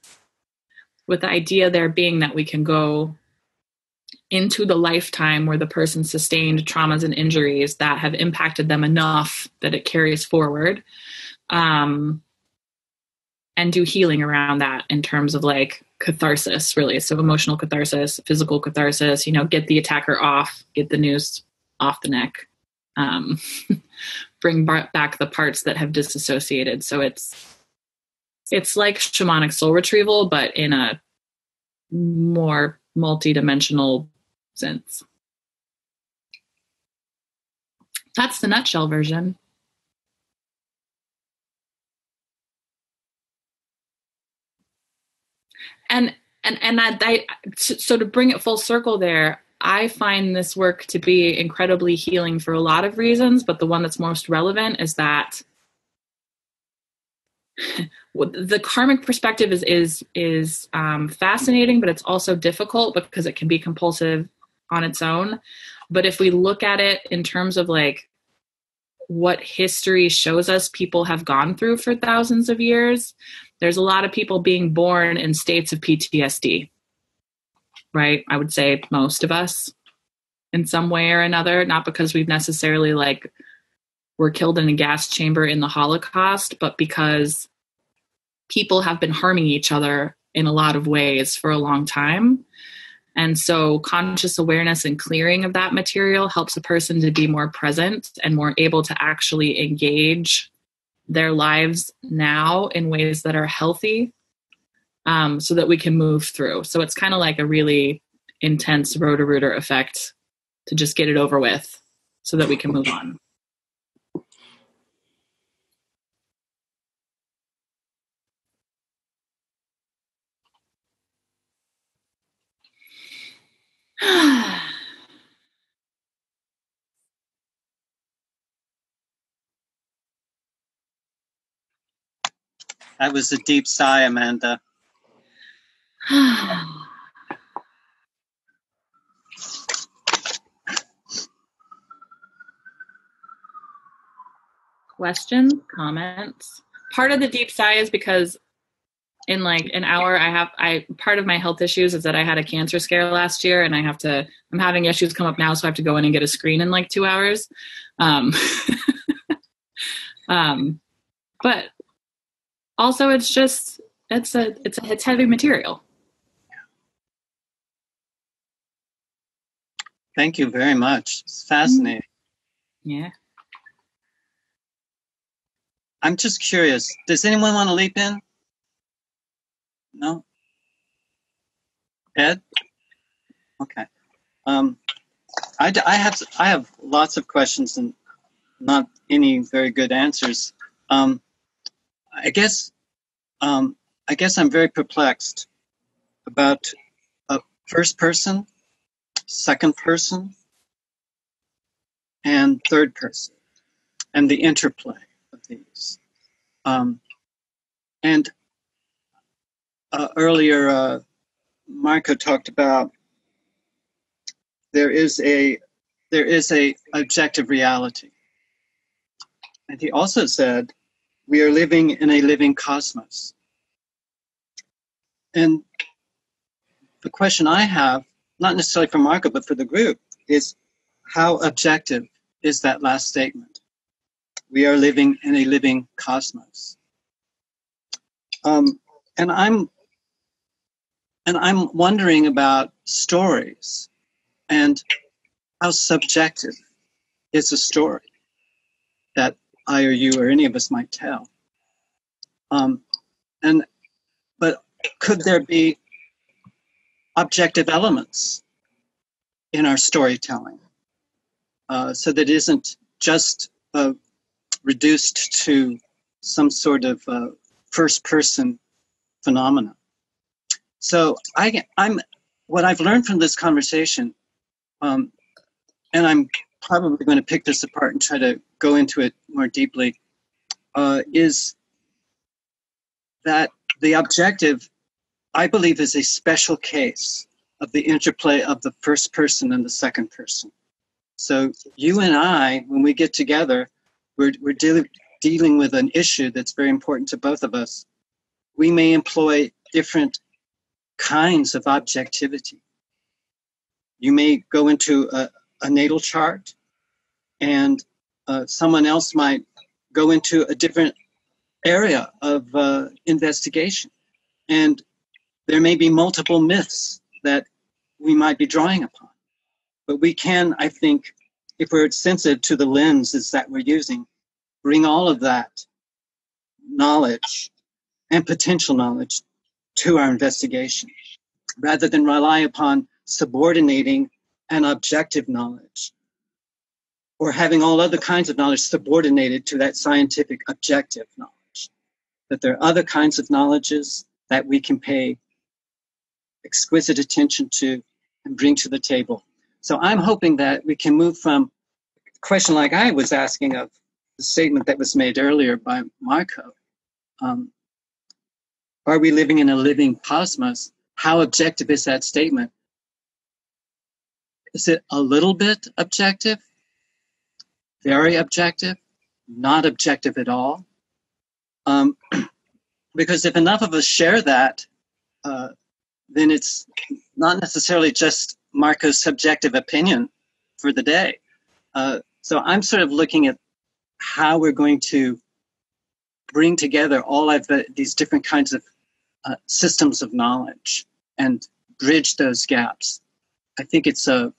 S5: with the idea there being that we can go into the lifetime where the person sustained traumas and injuries that have impacted them enough that it carries forward. Um, and do healing around that in terms of like catharsis really. So emotional catharsis physical catharsis you know get the attacker off get the noose off the neck um, bring back the parts that have disassociated. So it's it's like shamanic soul retrieval but in a more multi-dimensional sense. That's the nutshell version. And and and I so to bring it full circle there i find this work to be incredibly healing for a lot of reasons but the one that's most relevant is that the karmic perspective is is is um, fascinating but it's also difficult because it can be compulsive on its own but if we look at it in terms of like what history shows us people have gone through for thousands of years there's a lot of people being born in states of PTSD, right? I would say most of us in some way or another, not because we've necessarily like were killed in a gas chamber in the Holocaust, but because people have been harming each other in a lot of ways for a long time. And so, conscious awareness and clearing of that material helps a person to be more present and more able to actually engage their lives now in ways that are healthy um, so that we can move through. So it's kind of like a really intense Roto-Rooter effect to just get it over with so that we can move on.
S2: That was a deep sigh, Amanda.
S5: Questions, comments. Part of the deep sigh is because in like an hour i have i part of my health issues is that i had a cancer scare last year and i have to i'm having issues come up now so i have to go in and get a screen in like two hours. Um, um but also it's just it's a it's a it's heavy material.
S2: Thank you very much. It's fascinating.
S5: Yeah.
S2: I'm just curious does anyone want to leap in no ed okay um I, I have I have lots of questions and not any very good answers. Um, I guess um, I guess I'm very perplexed about a first person, second person, and third person, and the interplay of these. Um, and uh, earlier, uh, Marco talked about there is a there is a objective reality, and he also said we are living in a living cosmos. And the question I have, not necessarily for Marco, but for the group, is how objective is that last statement? We are living in a living cosmos. Um, and I'm and I'm wondering about stories and how subjective is a story that I or you or any of us might tell. Um, and but could there be objective elements in our storytelling uh, so that it isn't just uh, reduced to some sort of uh, first person phenomena? So I, I'm what I've learned from this conversation, um, and I'm probably going to pick this apart and try to go into it more deeply, uh, is that the objective, I believe, is a special case of the interplay of the first person and the second person. So you and I, when we get together, we're, we're dealing dealing with an issue that's very important to both of us. We may employ different kinds of objectivity. you may go into a, a natal chart, and uh, someone else might go into a different area of uh, investigation. And there may be multiple myths that we might be drawing upon. But we can, I think, if we're sensitive to the lenses that we're using, bring all of that knowledge and potential knowledge to our investigation rather than rely upon subordinating an objective knowledge or having all other kinds of knowledge subordinated to that scientific objective knowledge. That there are other kinds of knowledges that we can pay exquisite attention to and bring to the table. So I'm hoping that we can move from a question like I was asking of the statement that was made earlier by Marco. Um, are we living in a living cosmos? How objective is that statement? Is it a little bit objective? Very objective? Not objective at all? Um, because if enough of us share that, uh, then it's not necessarily just Marco's subjective opinion for the day. Uh, so I'm sort of looking at how we're going to bring together all of the, these different kinds of uh, systems of knowledge and bridge those gaps. I think it's a,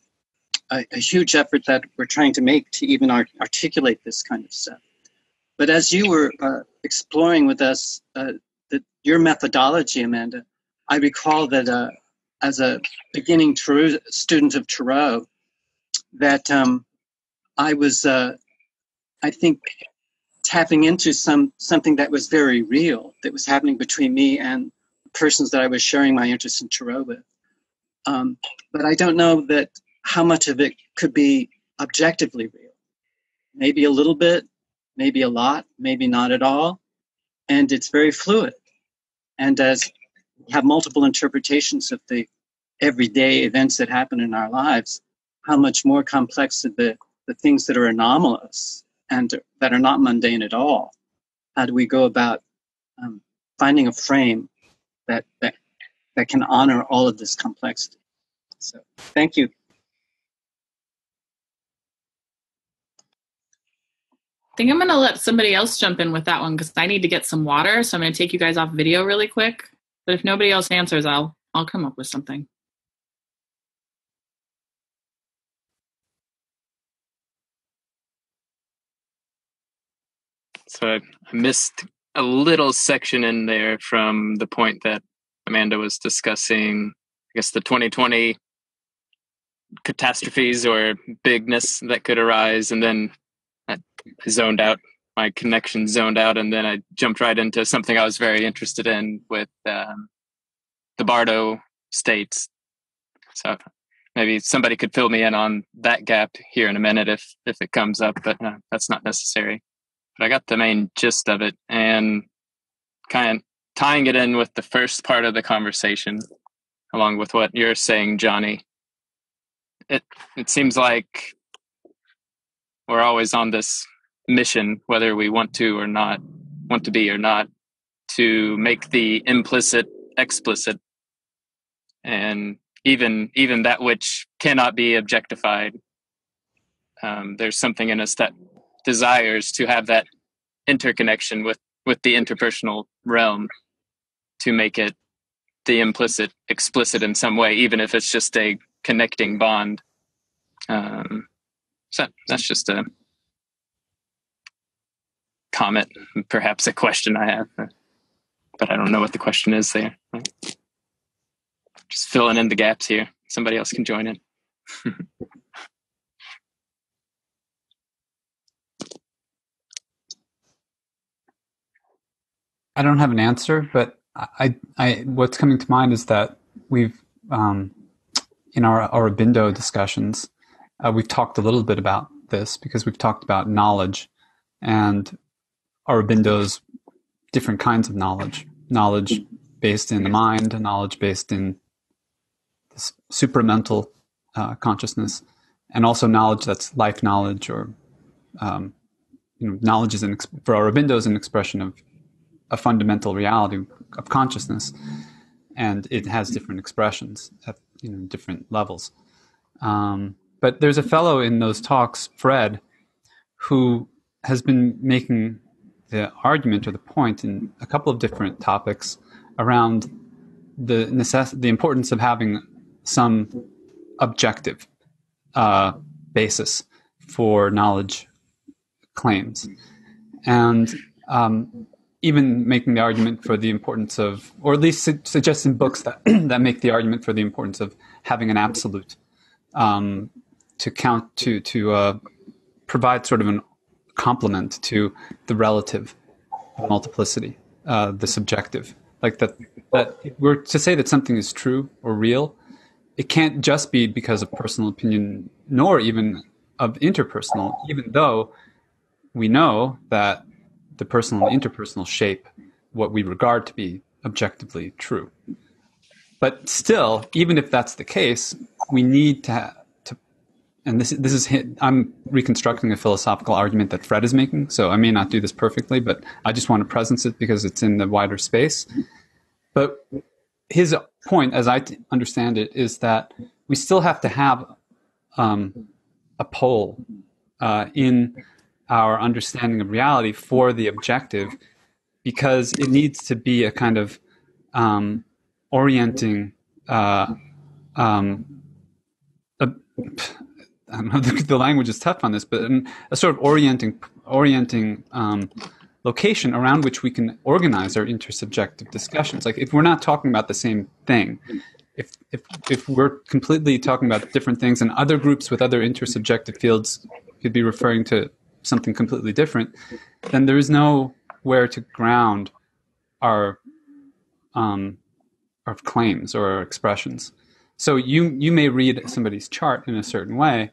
S2: a, a huge effort that we're trying to make to even art- articulate this kind of stuff. But as you were uh, exploring with us uh, the, your methodology, Amanda, I recall that uh, as a beginning Tarot, student of Tarot, that um, I was, uh, I think, tapping into some something that was very real that was happening between me and persons that I was sharing my interest in tarot with. Um, but I don't know that how much of it could be objectively real. Maybe a little bit, maybe a lot, maybe not at all. And it's very fluid. And as we have multiple interpretations of the everyday events that happen in our lives, how much more complex are the, the things that are anomalous and that are not mundane at all? How do we go about um, finding a frame that, that that can honor all of this complexity? So, thank you.
S5: I think I'm going to let somebody else jump in with that one because I need to get some water. So I'm going to take you guys off video really quick. But if nobody else answers, I'll I'll come up with something.
S3: So I missed a little section in there from the point that Amanda was discussing, I guess the 2020 catastrophes or bigness that could arise. And then I zoned out, my connection zoned out. And then I jumped right into something I was very interested in with um, the Bardo states. So maybe somebody could fill me in on that gap here in a minute if, if it comes up, but uh, that's not necessary but I got the main gist of it and kind of tying it in with the first part of the conversation, along with what you're saying, Johnny. It it seems like we're always on this mission, whether we want to or not, want to be or not, to make the implicit explicit, and even even that which cannot be objectified. Um, there's something in us that desires to have that interconnection with with the interpersonal realm to make it the implicit explicit in some way even if it's just a connecting bond. Um, so that's just a comment perhaps a question i have but i don't know what the question is there. Just filling in the gaps here. Somebody else can join in
S4: I don't have an answer, but I, I, what's coming to mind is that we've, um, in our Aurobindo discussions, uh, we've talked a little bit about this because we've talked about knowledge and Aurobindo's different kinds of knowledge, knowledge based in the mind, knowledge based in this supramental uh, consciousness, and also knowledge that's life knowledge or um, you know, knowledge is an for Aurobindo is an expression of a fundamental reality of consciousness, and it has different expressions at you know different levels. Um, but there's a fellow in those talks, Fred, who has been making the argument or the point in a couple of different topics around the necess- the importance of having some objective uh, basis for knowledge claims, and um, even making the argument for the importance of, or at least su- suggesting books that that make the argument for the importance of having an absolute um, to count to to uh, provide sort of an complement to the relative multiplicity, uh, the subjective. Like that, that we're to say that something is true or real, it can't just be because of personal opinion, nor even of interpersonal, even though we know that the personal and interpersonal shape what we regard to be objectively true. But still, even if that's the case, we need to to, and this is this is I'm reconstructing a philosophical argument that Fred is making. So I may not do this perfectly, but I just want to presence it because it's in the wider space. But his point, as I understand it, is that we still have to have um, a pole uh, in our understanding of reality for the objective because it needs to be a kind of um, orienting uh, um, don't know the, the, language is tough on this, but a sort of orienting orienting um, location around which we can organize our intersubjective discussions. Like if we're not talking about the same thing, if if if we're completely talking about different things, and other groups with other intersubjective fields could be referring to something completely different, then there is no where to ground our um, our claims or our expressions. So you you may read somebody's chart in a certain way,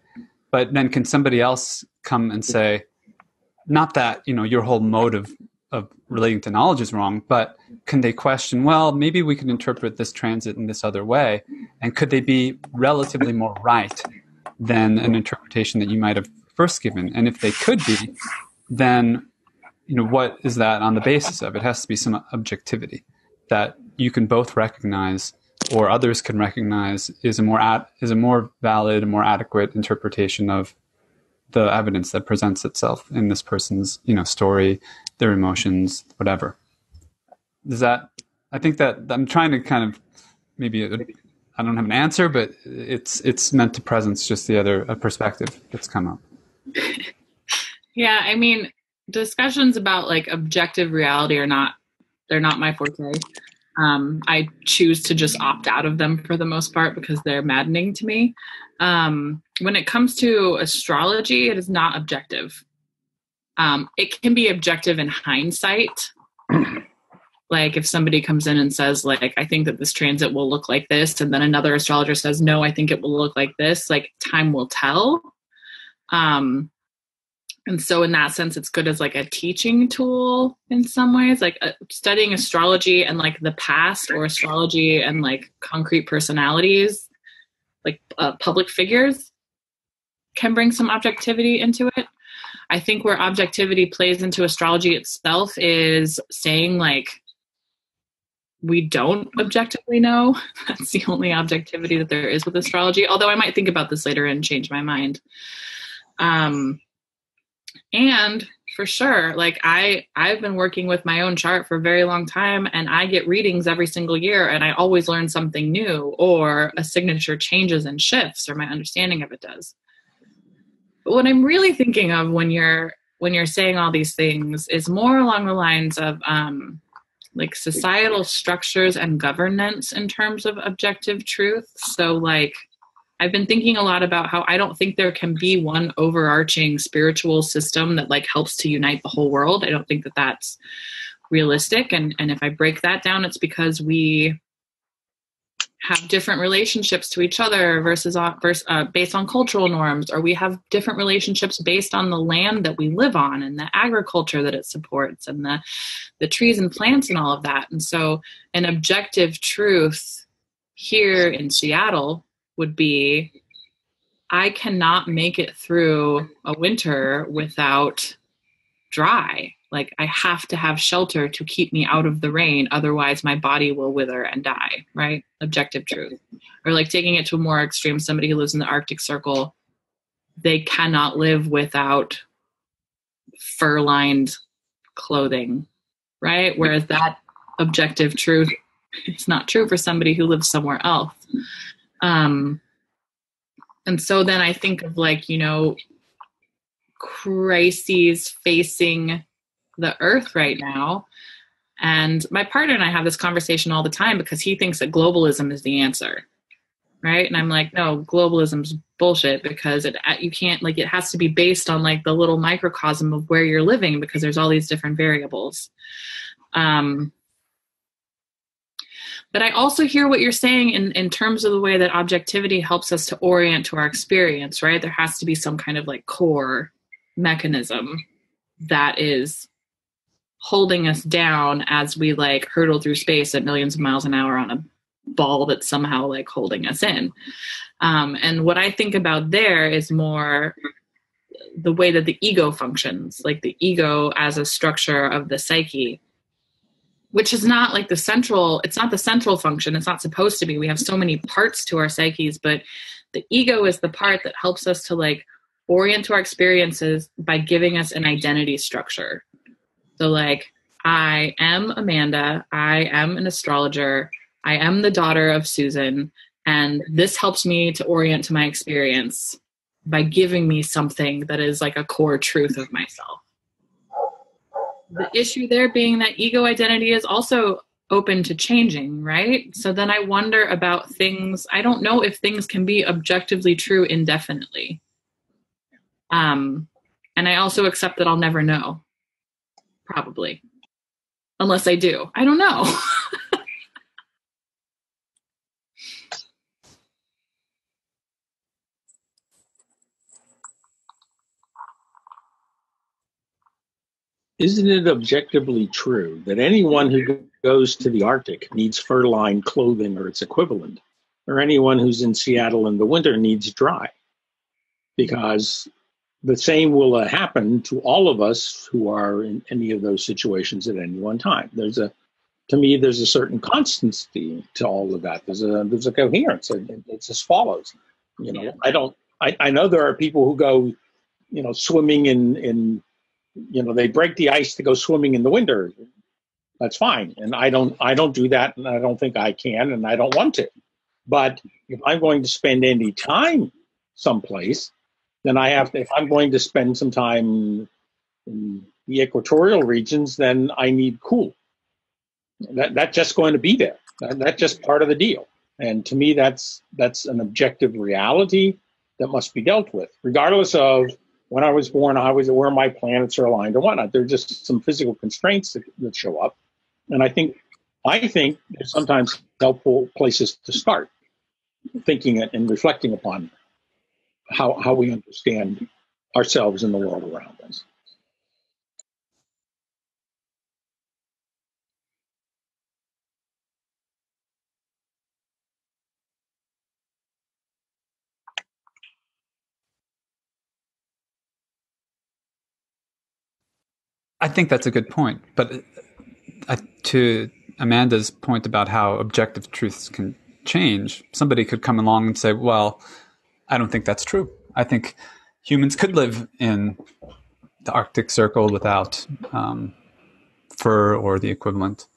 S4: but then can somebody else come and say, not that you know your whole mode of of relating to knowledge is wrong, but can they question, well, maybe we could interpret this transit in this other way, and could they be relatively more right than an interpretation that you might have first given? And if they could be, then you know what is that on the basis of? It has to be some objectivity that you can both recognize or others can recognize is a more ad, is a more valid, more adequate interpretation of the evidence that presents itself in this person's you know story, their emotions, whatever. Does that? I think that I'm trying to kind of maybe uh, I don't have an answer, but it's it's meant to presence just the other perspective that's come up.
S5: yeah, I mean, discussions about like objective reality are not they're not my forte. Um, I choose to just opt out of them for the most part because they're maddening to me. Um, when it comes to astrology, it is not objective. Um, it can be objective in hindsight. like if somebody comes in and says, like, I think that this transit will look like this, and then another astrologer says, no, I think it will look like this, like time will tell. Um, and so in that sense it's good as like a teaching tool in some ways like uh, studying astrology and like the past or astrology and like concrete personalities like uh, public figures can bring some objectivity into it. I think where objectivity plays into astrology itself is saying like we don't objectively know. That's the only objectivity that there is with astrology although i might think about this later and change my mind um and for sure like i i've been working with my own chart for a very long time and i get readings every single year and i always learn something new or a signature changes and shifts or my understanding of it does. But what i'm really thinking of when you're when you're saying all these things is more along the lines of um like societal structures and governance in terms of objective truth. So like I've been thinking a lot about how I don't think there can be one overarching spiritual system that like helps to unite the whole world. I don't think that that's realistic. And and if I break that down, it's because we have different relationships to each other versus, versus uh, based on cultural norms, or we have different relationships based on the land that we live on and the agriculture that it supports and the the trees and plants and all of that. And so, an objective truth here in Seattle would be I cannot make it through a winter without dry Like I have to have shelter to keep me out of the rain, otherwise my body will wither and die, right? Objective truth. Or like taking it to a more extreme, somebody who lives in the Arctic Circle, they cannot live without fur lined clothing, right? Whereas that objective truth it's not true for somebody who lives somewhere else. Um, and so then I think of like, you know, crises facing the earth right now. And my partner and I have this conversation all the time because he thinks that globalism is the answer. Right. And I'm like, no, globalism's bullshit because it you can't like it has to be based on like the little microcosm of where you're living because there's all these different variables. Um, but I also hear what you're saying in, in terms of the way that objectivity helps us to orient to our experience, right? There has to be some kind of like core mechanism that is holding us down as we like hurtle through space at millions of miles an hour on a ball that's somehow like holding us in. Um, and what I think about there is more the way that the ego functions, like the ego as a structure of the psyche which is not like the central it's not the central function. It's not supposed to be. We have so many parts to our psyches but the ego is the part that helps us to like orient to our experiences by giving us an identity structure. So like i am amanda. I am an astrologer. I am the daughter of susan and this helps me to orient to my experience by giving me something that is like a core truth of myself the issue there being that ego identity is also open to changing, right? So then I wonder about things. I don't know if things can be objectively true indefinitely. Um, and I also accept that I'll never know, probably, unless I do. I don't know.
S1: Isn't it objectively true that anyone who goes to the Arctic needs fur-lined clothing or its equivalent, or anyone who's in Seattle in the winter needs dry? Because the same will happen to all of us who are in any of those situations at any one time. There's a, to me, there's a certain constancy to all of that. There's a there's a coherence. It's as follows. You know, yeah. I don't. I, I know there are people who go, you know, swimming in in you know they break the ice to go swimming in the winter. That's fine. And i don't i don't do that and i don't think i can and i don't want to. But if i'm going to spend any time someplace then i have to if i'm going to spend some time in the equatorial regions then i need cool. That that's just going to be there. That, that's just part of the deal. And to me that's that's an objective reality that must be dealt with regardless of when I was born, I was where my planets are aligned or whatnot. There are just some physical constraints that, that show up. And I think I think they're sometimes helpful places to start thinking it and reflecting upon how, how we understand ourselves and the world around us.
S4: I think that's a good point. But uh, to Amanda's point about how objective truths can change, somebody could come along and say, well, I don't think that's true. I think humans could live in the Arctic Circle without um, fur or the equivalent.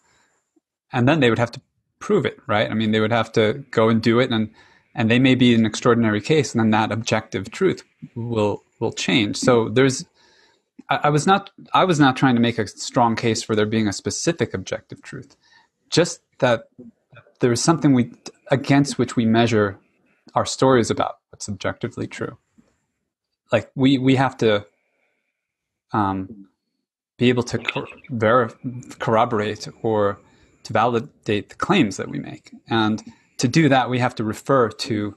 S4: And then they would have to prove it, right? I mean, they would have to go and do it, and and they may be an extraordinary case, and then that objective truth will will change. So there's I, was not I was not trying to make a strong case for there being a specific objective truth, just that there is something we against which we measure our stories about what's objectively true. Like we we have to um, be able to cor- verif- corroborate or to validate the claims that we make, and to do that we have to refer to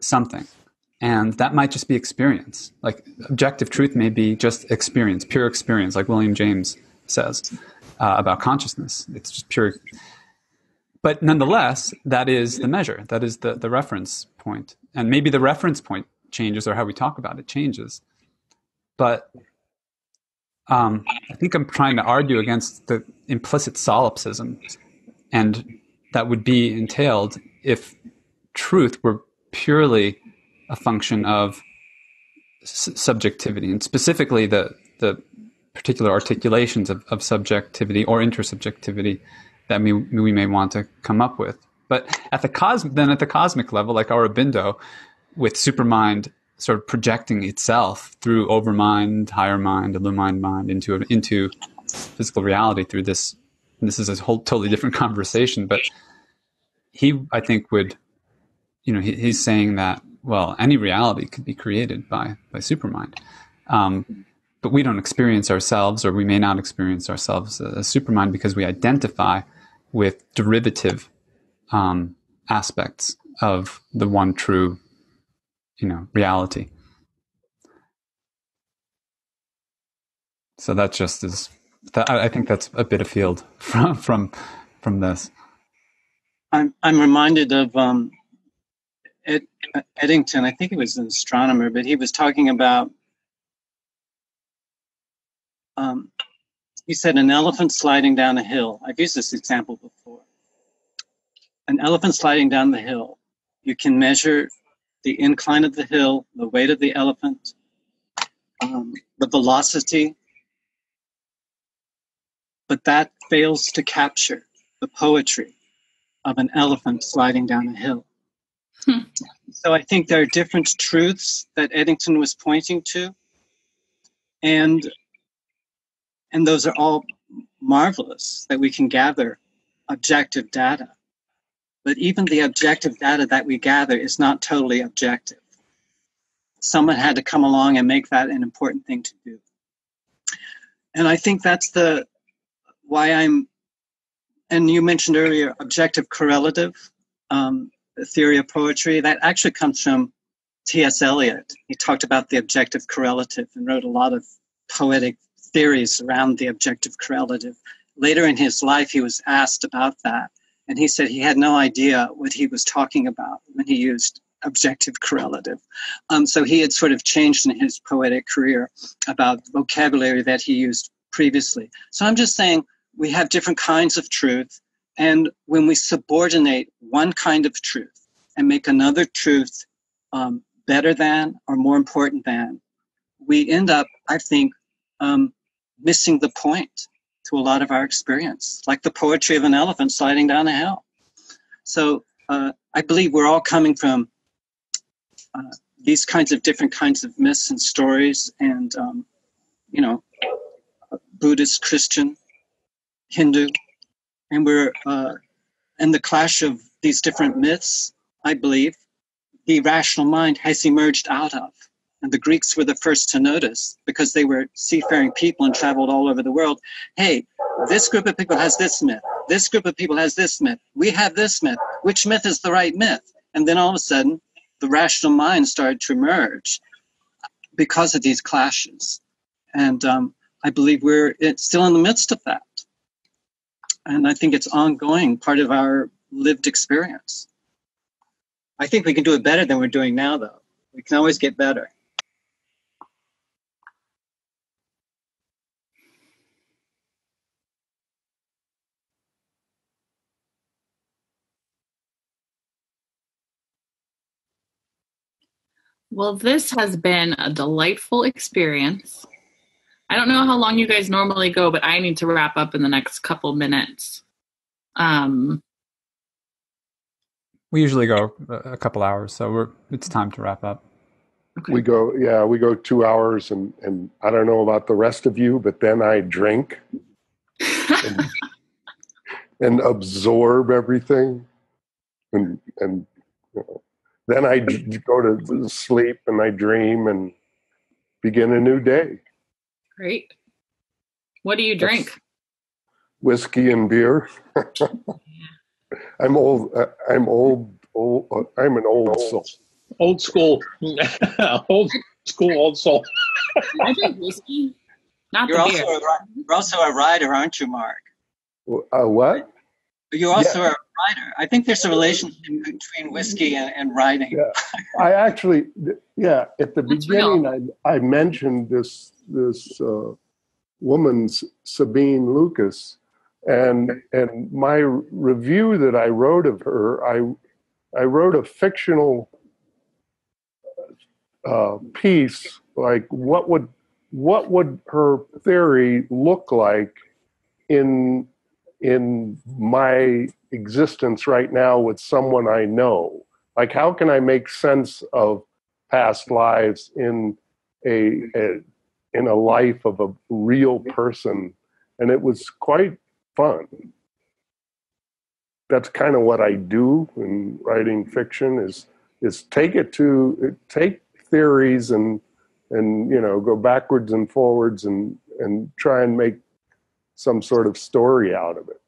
S4: something and that might just be experience. Like objective truth may be just experience, pure experience, like William James says uh, about consciousness. It's just pure. But nonetheless, that is the measure. That is the, the reference point. And maybe the reference point changes or how we talk about it changes. But um, I think I'm trying to argue against the implicit solipsism, and that would be entailed if truth were purely a function of s- subjectivity, and specifically the the particular articulations of, of subjectivity or intersubjectivity that we, we may want to come up with. But at the cosmic, then at the cosmic level, like Aurobindo, with supermind sort of projecting itself through overmind, higher mind, illumine mind into into physical reality through this. this is a whole totally different conversation, but he, I think, would, you know, he, he's saying that well, any reality could be created by by supermind. Um, but we don't experience ourselves, or we may not experience ourselves as supermind because we identify with derivative um, aspects of the one true, you know, reality. So that just is. That, I think that's a bit afield from from from this.
S2: I'm I'm reminded of um, Eddington. I think he was an astronomer, but he was talking about um, he said an elephant sliding down a hill. I've used this example before. An elephant sliding down the hill. You can measure the incline of the hill, the weight of the elephant, um, the velocity, but that fails to capture the poetry of an elephant sliding down a hill. Hmm. So I think there are different truths that Eddington was pointing to. And and those are all marvelous that we can gather objective data. But even the objective data that we gather is not totally objective. Someone had to come along and make that an important thing to do. And I think that's the why I'm, and you mentioned earlier objective correlative um, theory of poetry. That actually comes from T.S. Eliot. He talked about the objective correlative and wrote a lot of poetic theories around the objective correlative. Later in his life, he was asked about that, and he said he had no idea what he was talking about when he used objective correlative. Um, so he had sort of changed in his poetic career about vocabulary that he used previously. So I'm just saying we have different kinds of truth, and when we subordinate one kind of truth and make another truth um, better than or more important than, we end up, I think, um, missing the point to a lot of our experience, like the poetry of an elephant sliding down a hill. So uh, I believe we're all coming from uh, these kinds of different kinds of myths and stories, and um, you know, Buddhist, Christian, Hindu, and we're uh, in the clash of these different myths. I believe the rational mind has emerged out of. And the Greeks were the first to notice because they were seafaring people and traveled all over the world. Hey, this group of people has this myth. This group of people has this myth. We have this myth. Which myth is the right myth? And then all of a sudden, the rational mind started to emerge because of these clashes. And um, I believe we're still in the midst of that. And I think it's ongoing, part of our lived experience. I think we can do it better than we're doing now, though. We can always get better.
S5: Well, this has been a delightful experience. I don't know how long you guys normally go, but I need to wrap up in the next couple minutes. Um,
S4: we usually go a couple hours, so we're it's time to wrap up.
S6: Okay. We go, yeah, we go two hours, and and I don't know about the rest of you, but then I drink and, and absorb everything, and and you know, then I go to sleep and I dream and begin a new day.
S5: Great. What do you drink? That's
S6: whiskey and beer. I'm old. Uh, I'm old. Old. Uh, I'm an old soul.
S1: Old school. old school. Old soul.
S5: I drink whiskey. Not
S2: you're also
S5: beer.
S2: A, you're also a writer, aren't you, Mark?
S6: Uh, what?
S2: You're also yeah. a writer. I think there's a relationship between whiskey and, and writing.
S6: Yeah. I actually, yeah, at the That's beginning, I, I mentioned this this uh, woman's Sabine Lucas, and and my review that I wrote of her, I I wrote a fictional uh, piece like what would what would her theory look like in in my existence right now with someone I know? Like, how can I make sense of past lives in a, a in a life of a real person? And it was quite fun. That's kind of what I do in writing fiction is is take it to take theories and and you know go backwards and forwards and and try and make some sort of story out of it.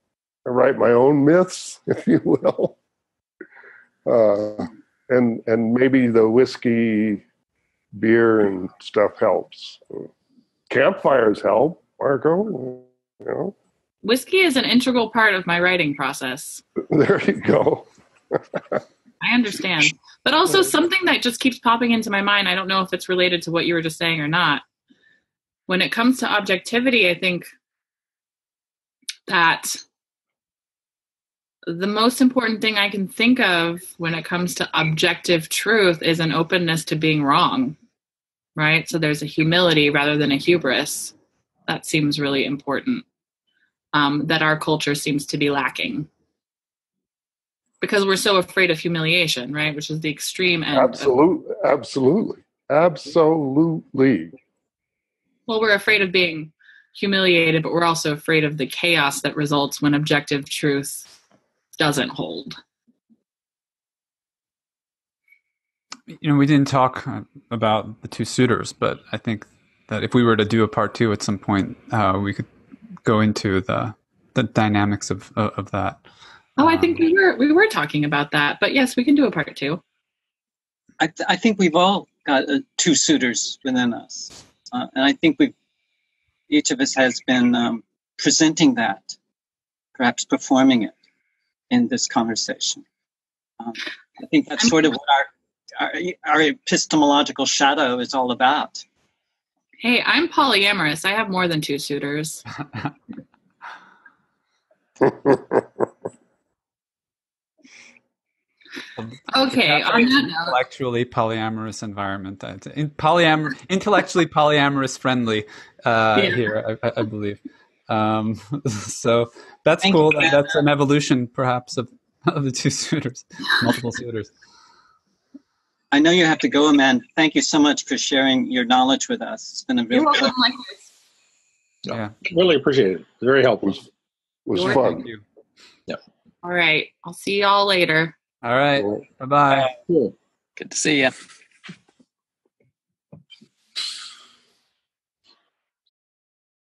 S6: I write my own myths, if you will. Uh, and and maybe the whiskey, beer, and stuff helps. Campfires help, Marco. You know.
S5: Whiskey is an integral part of my writing process.
S6: There you go.
S5: I understand. But also something that just keeps popping into my mind. I don't know if it's related to what you were just saying or not. When it comes to objectivity, I think that the most important thing I can think of when it comes to objective truth is an openness to being wrong, right? So there's a humility rather than a hubris. That seems really important um, that our culture seems to be lacking because we're so afraid of humiliation, right? Which is the extreme end.
S6: Absolutely, of, absolutely, absolutely.
S5: Well, we're afraid of being humiliated, but we're also afraid of the chaos that results when objective truth doesn't hold.
S4: You know, we didn't talk uh, about the two suitors, but I think that if we were to do a part two at some point, uh, we could go into the the dynamics of of that.
S5: Oh, I think we were we were talking about that, but yes, we can do a part two.
S2: I, th- I think we've all got uh, two suitors within us, uh, and I think we each of us has been um, presenting that, perhaps performing it in this conversation. Um, I think that's sort of what our, our, our epistemological shadow is all about.
S5: Hey, I'm polyamorous. I have more than two suitors. okay, on that note,
S4: intellectually polyamorous environment. In polyamor- intellectually polyamorous friendly uh, yeah. here, I, I believe. Um, so that's Thank cool. That, that's an evolution, perhaps, of, of the two suitors, multiple suitors.
S2: I know you have to go, Amanda. Thank you so much for sharing your knowledge with us. It's been a
S5: real You're
S2: welcome.
S1: Yeah, really appreciate it. Very helpful. It
S6: was, was fun.
S1: Yeah.
S5: All right. I'll see y'all later.
S4: All right. Bye bye.
S3: Good to see you.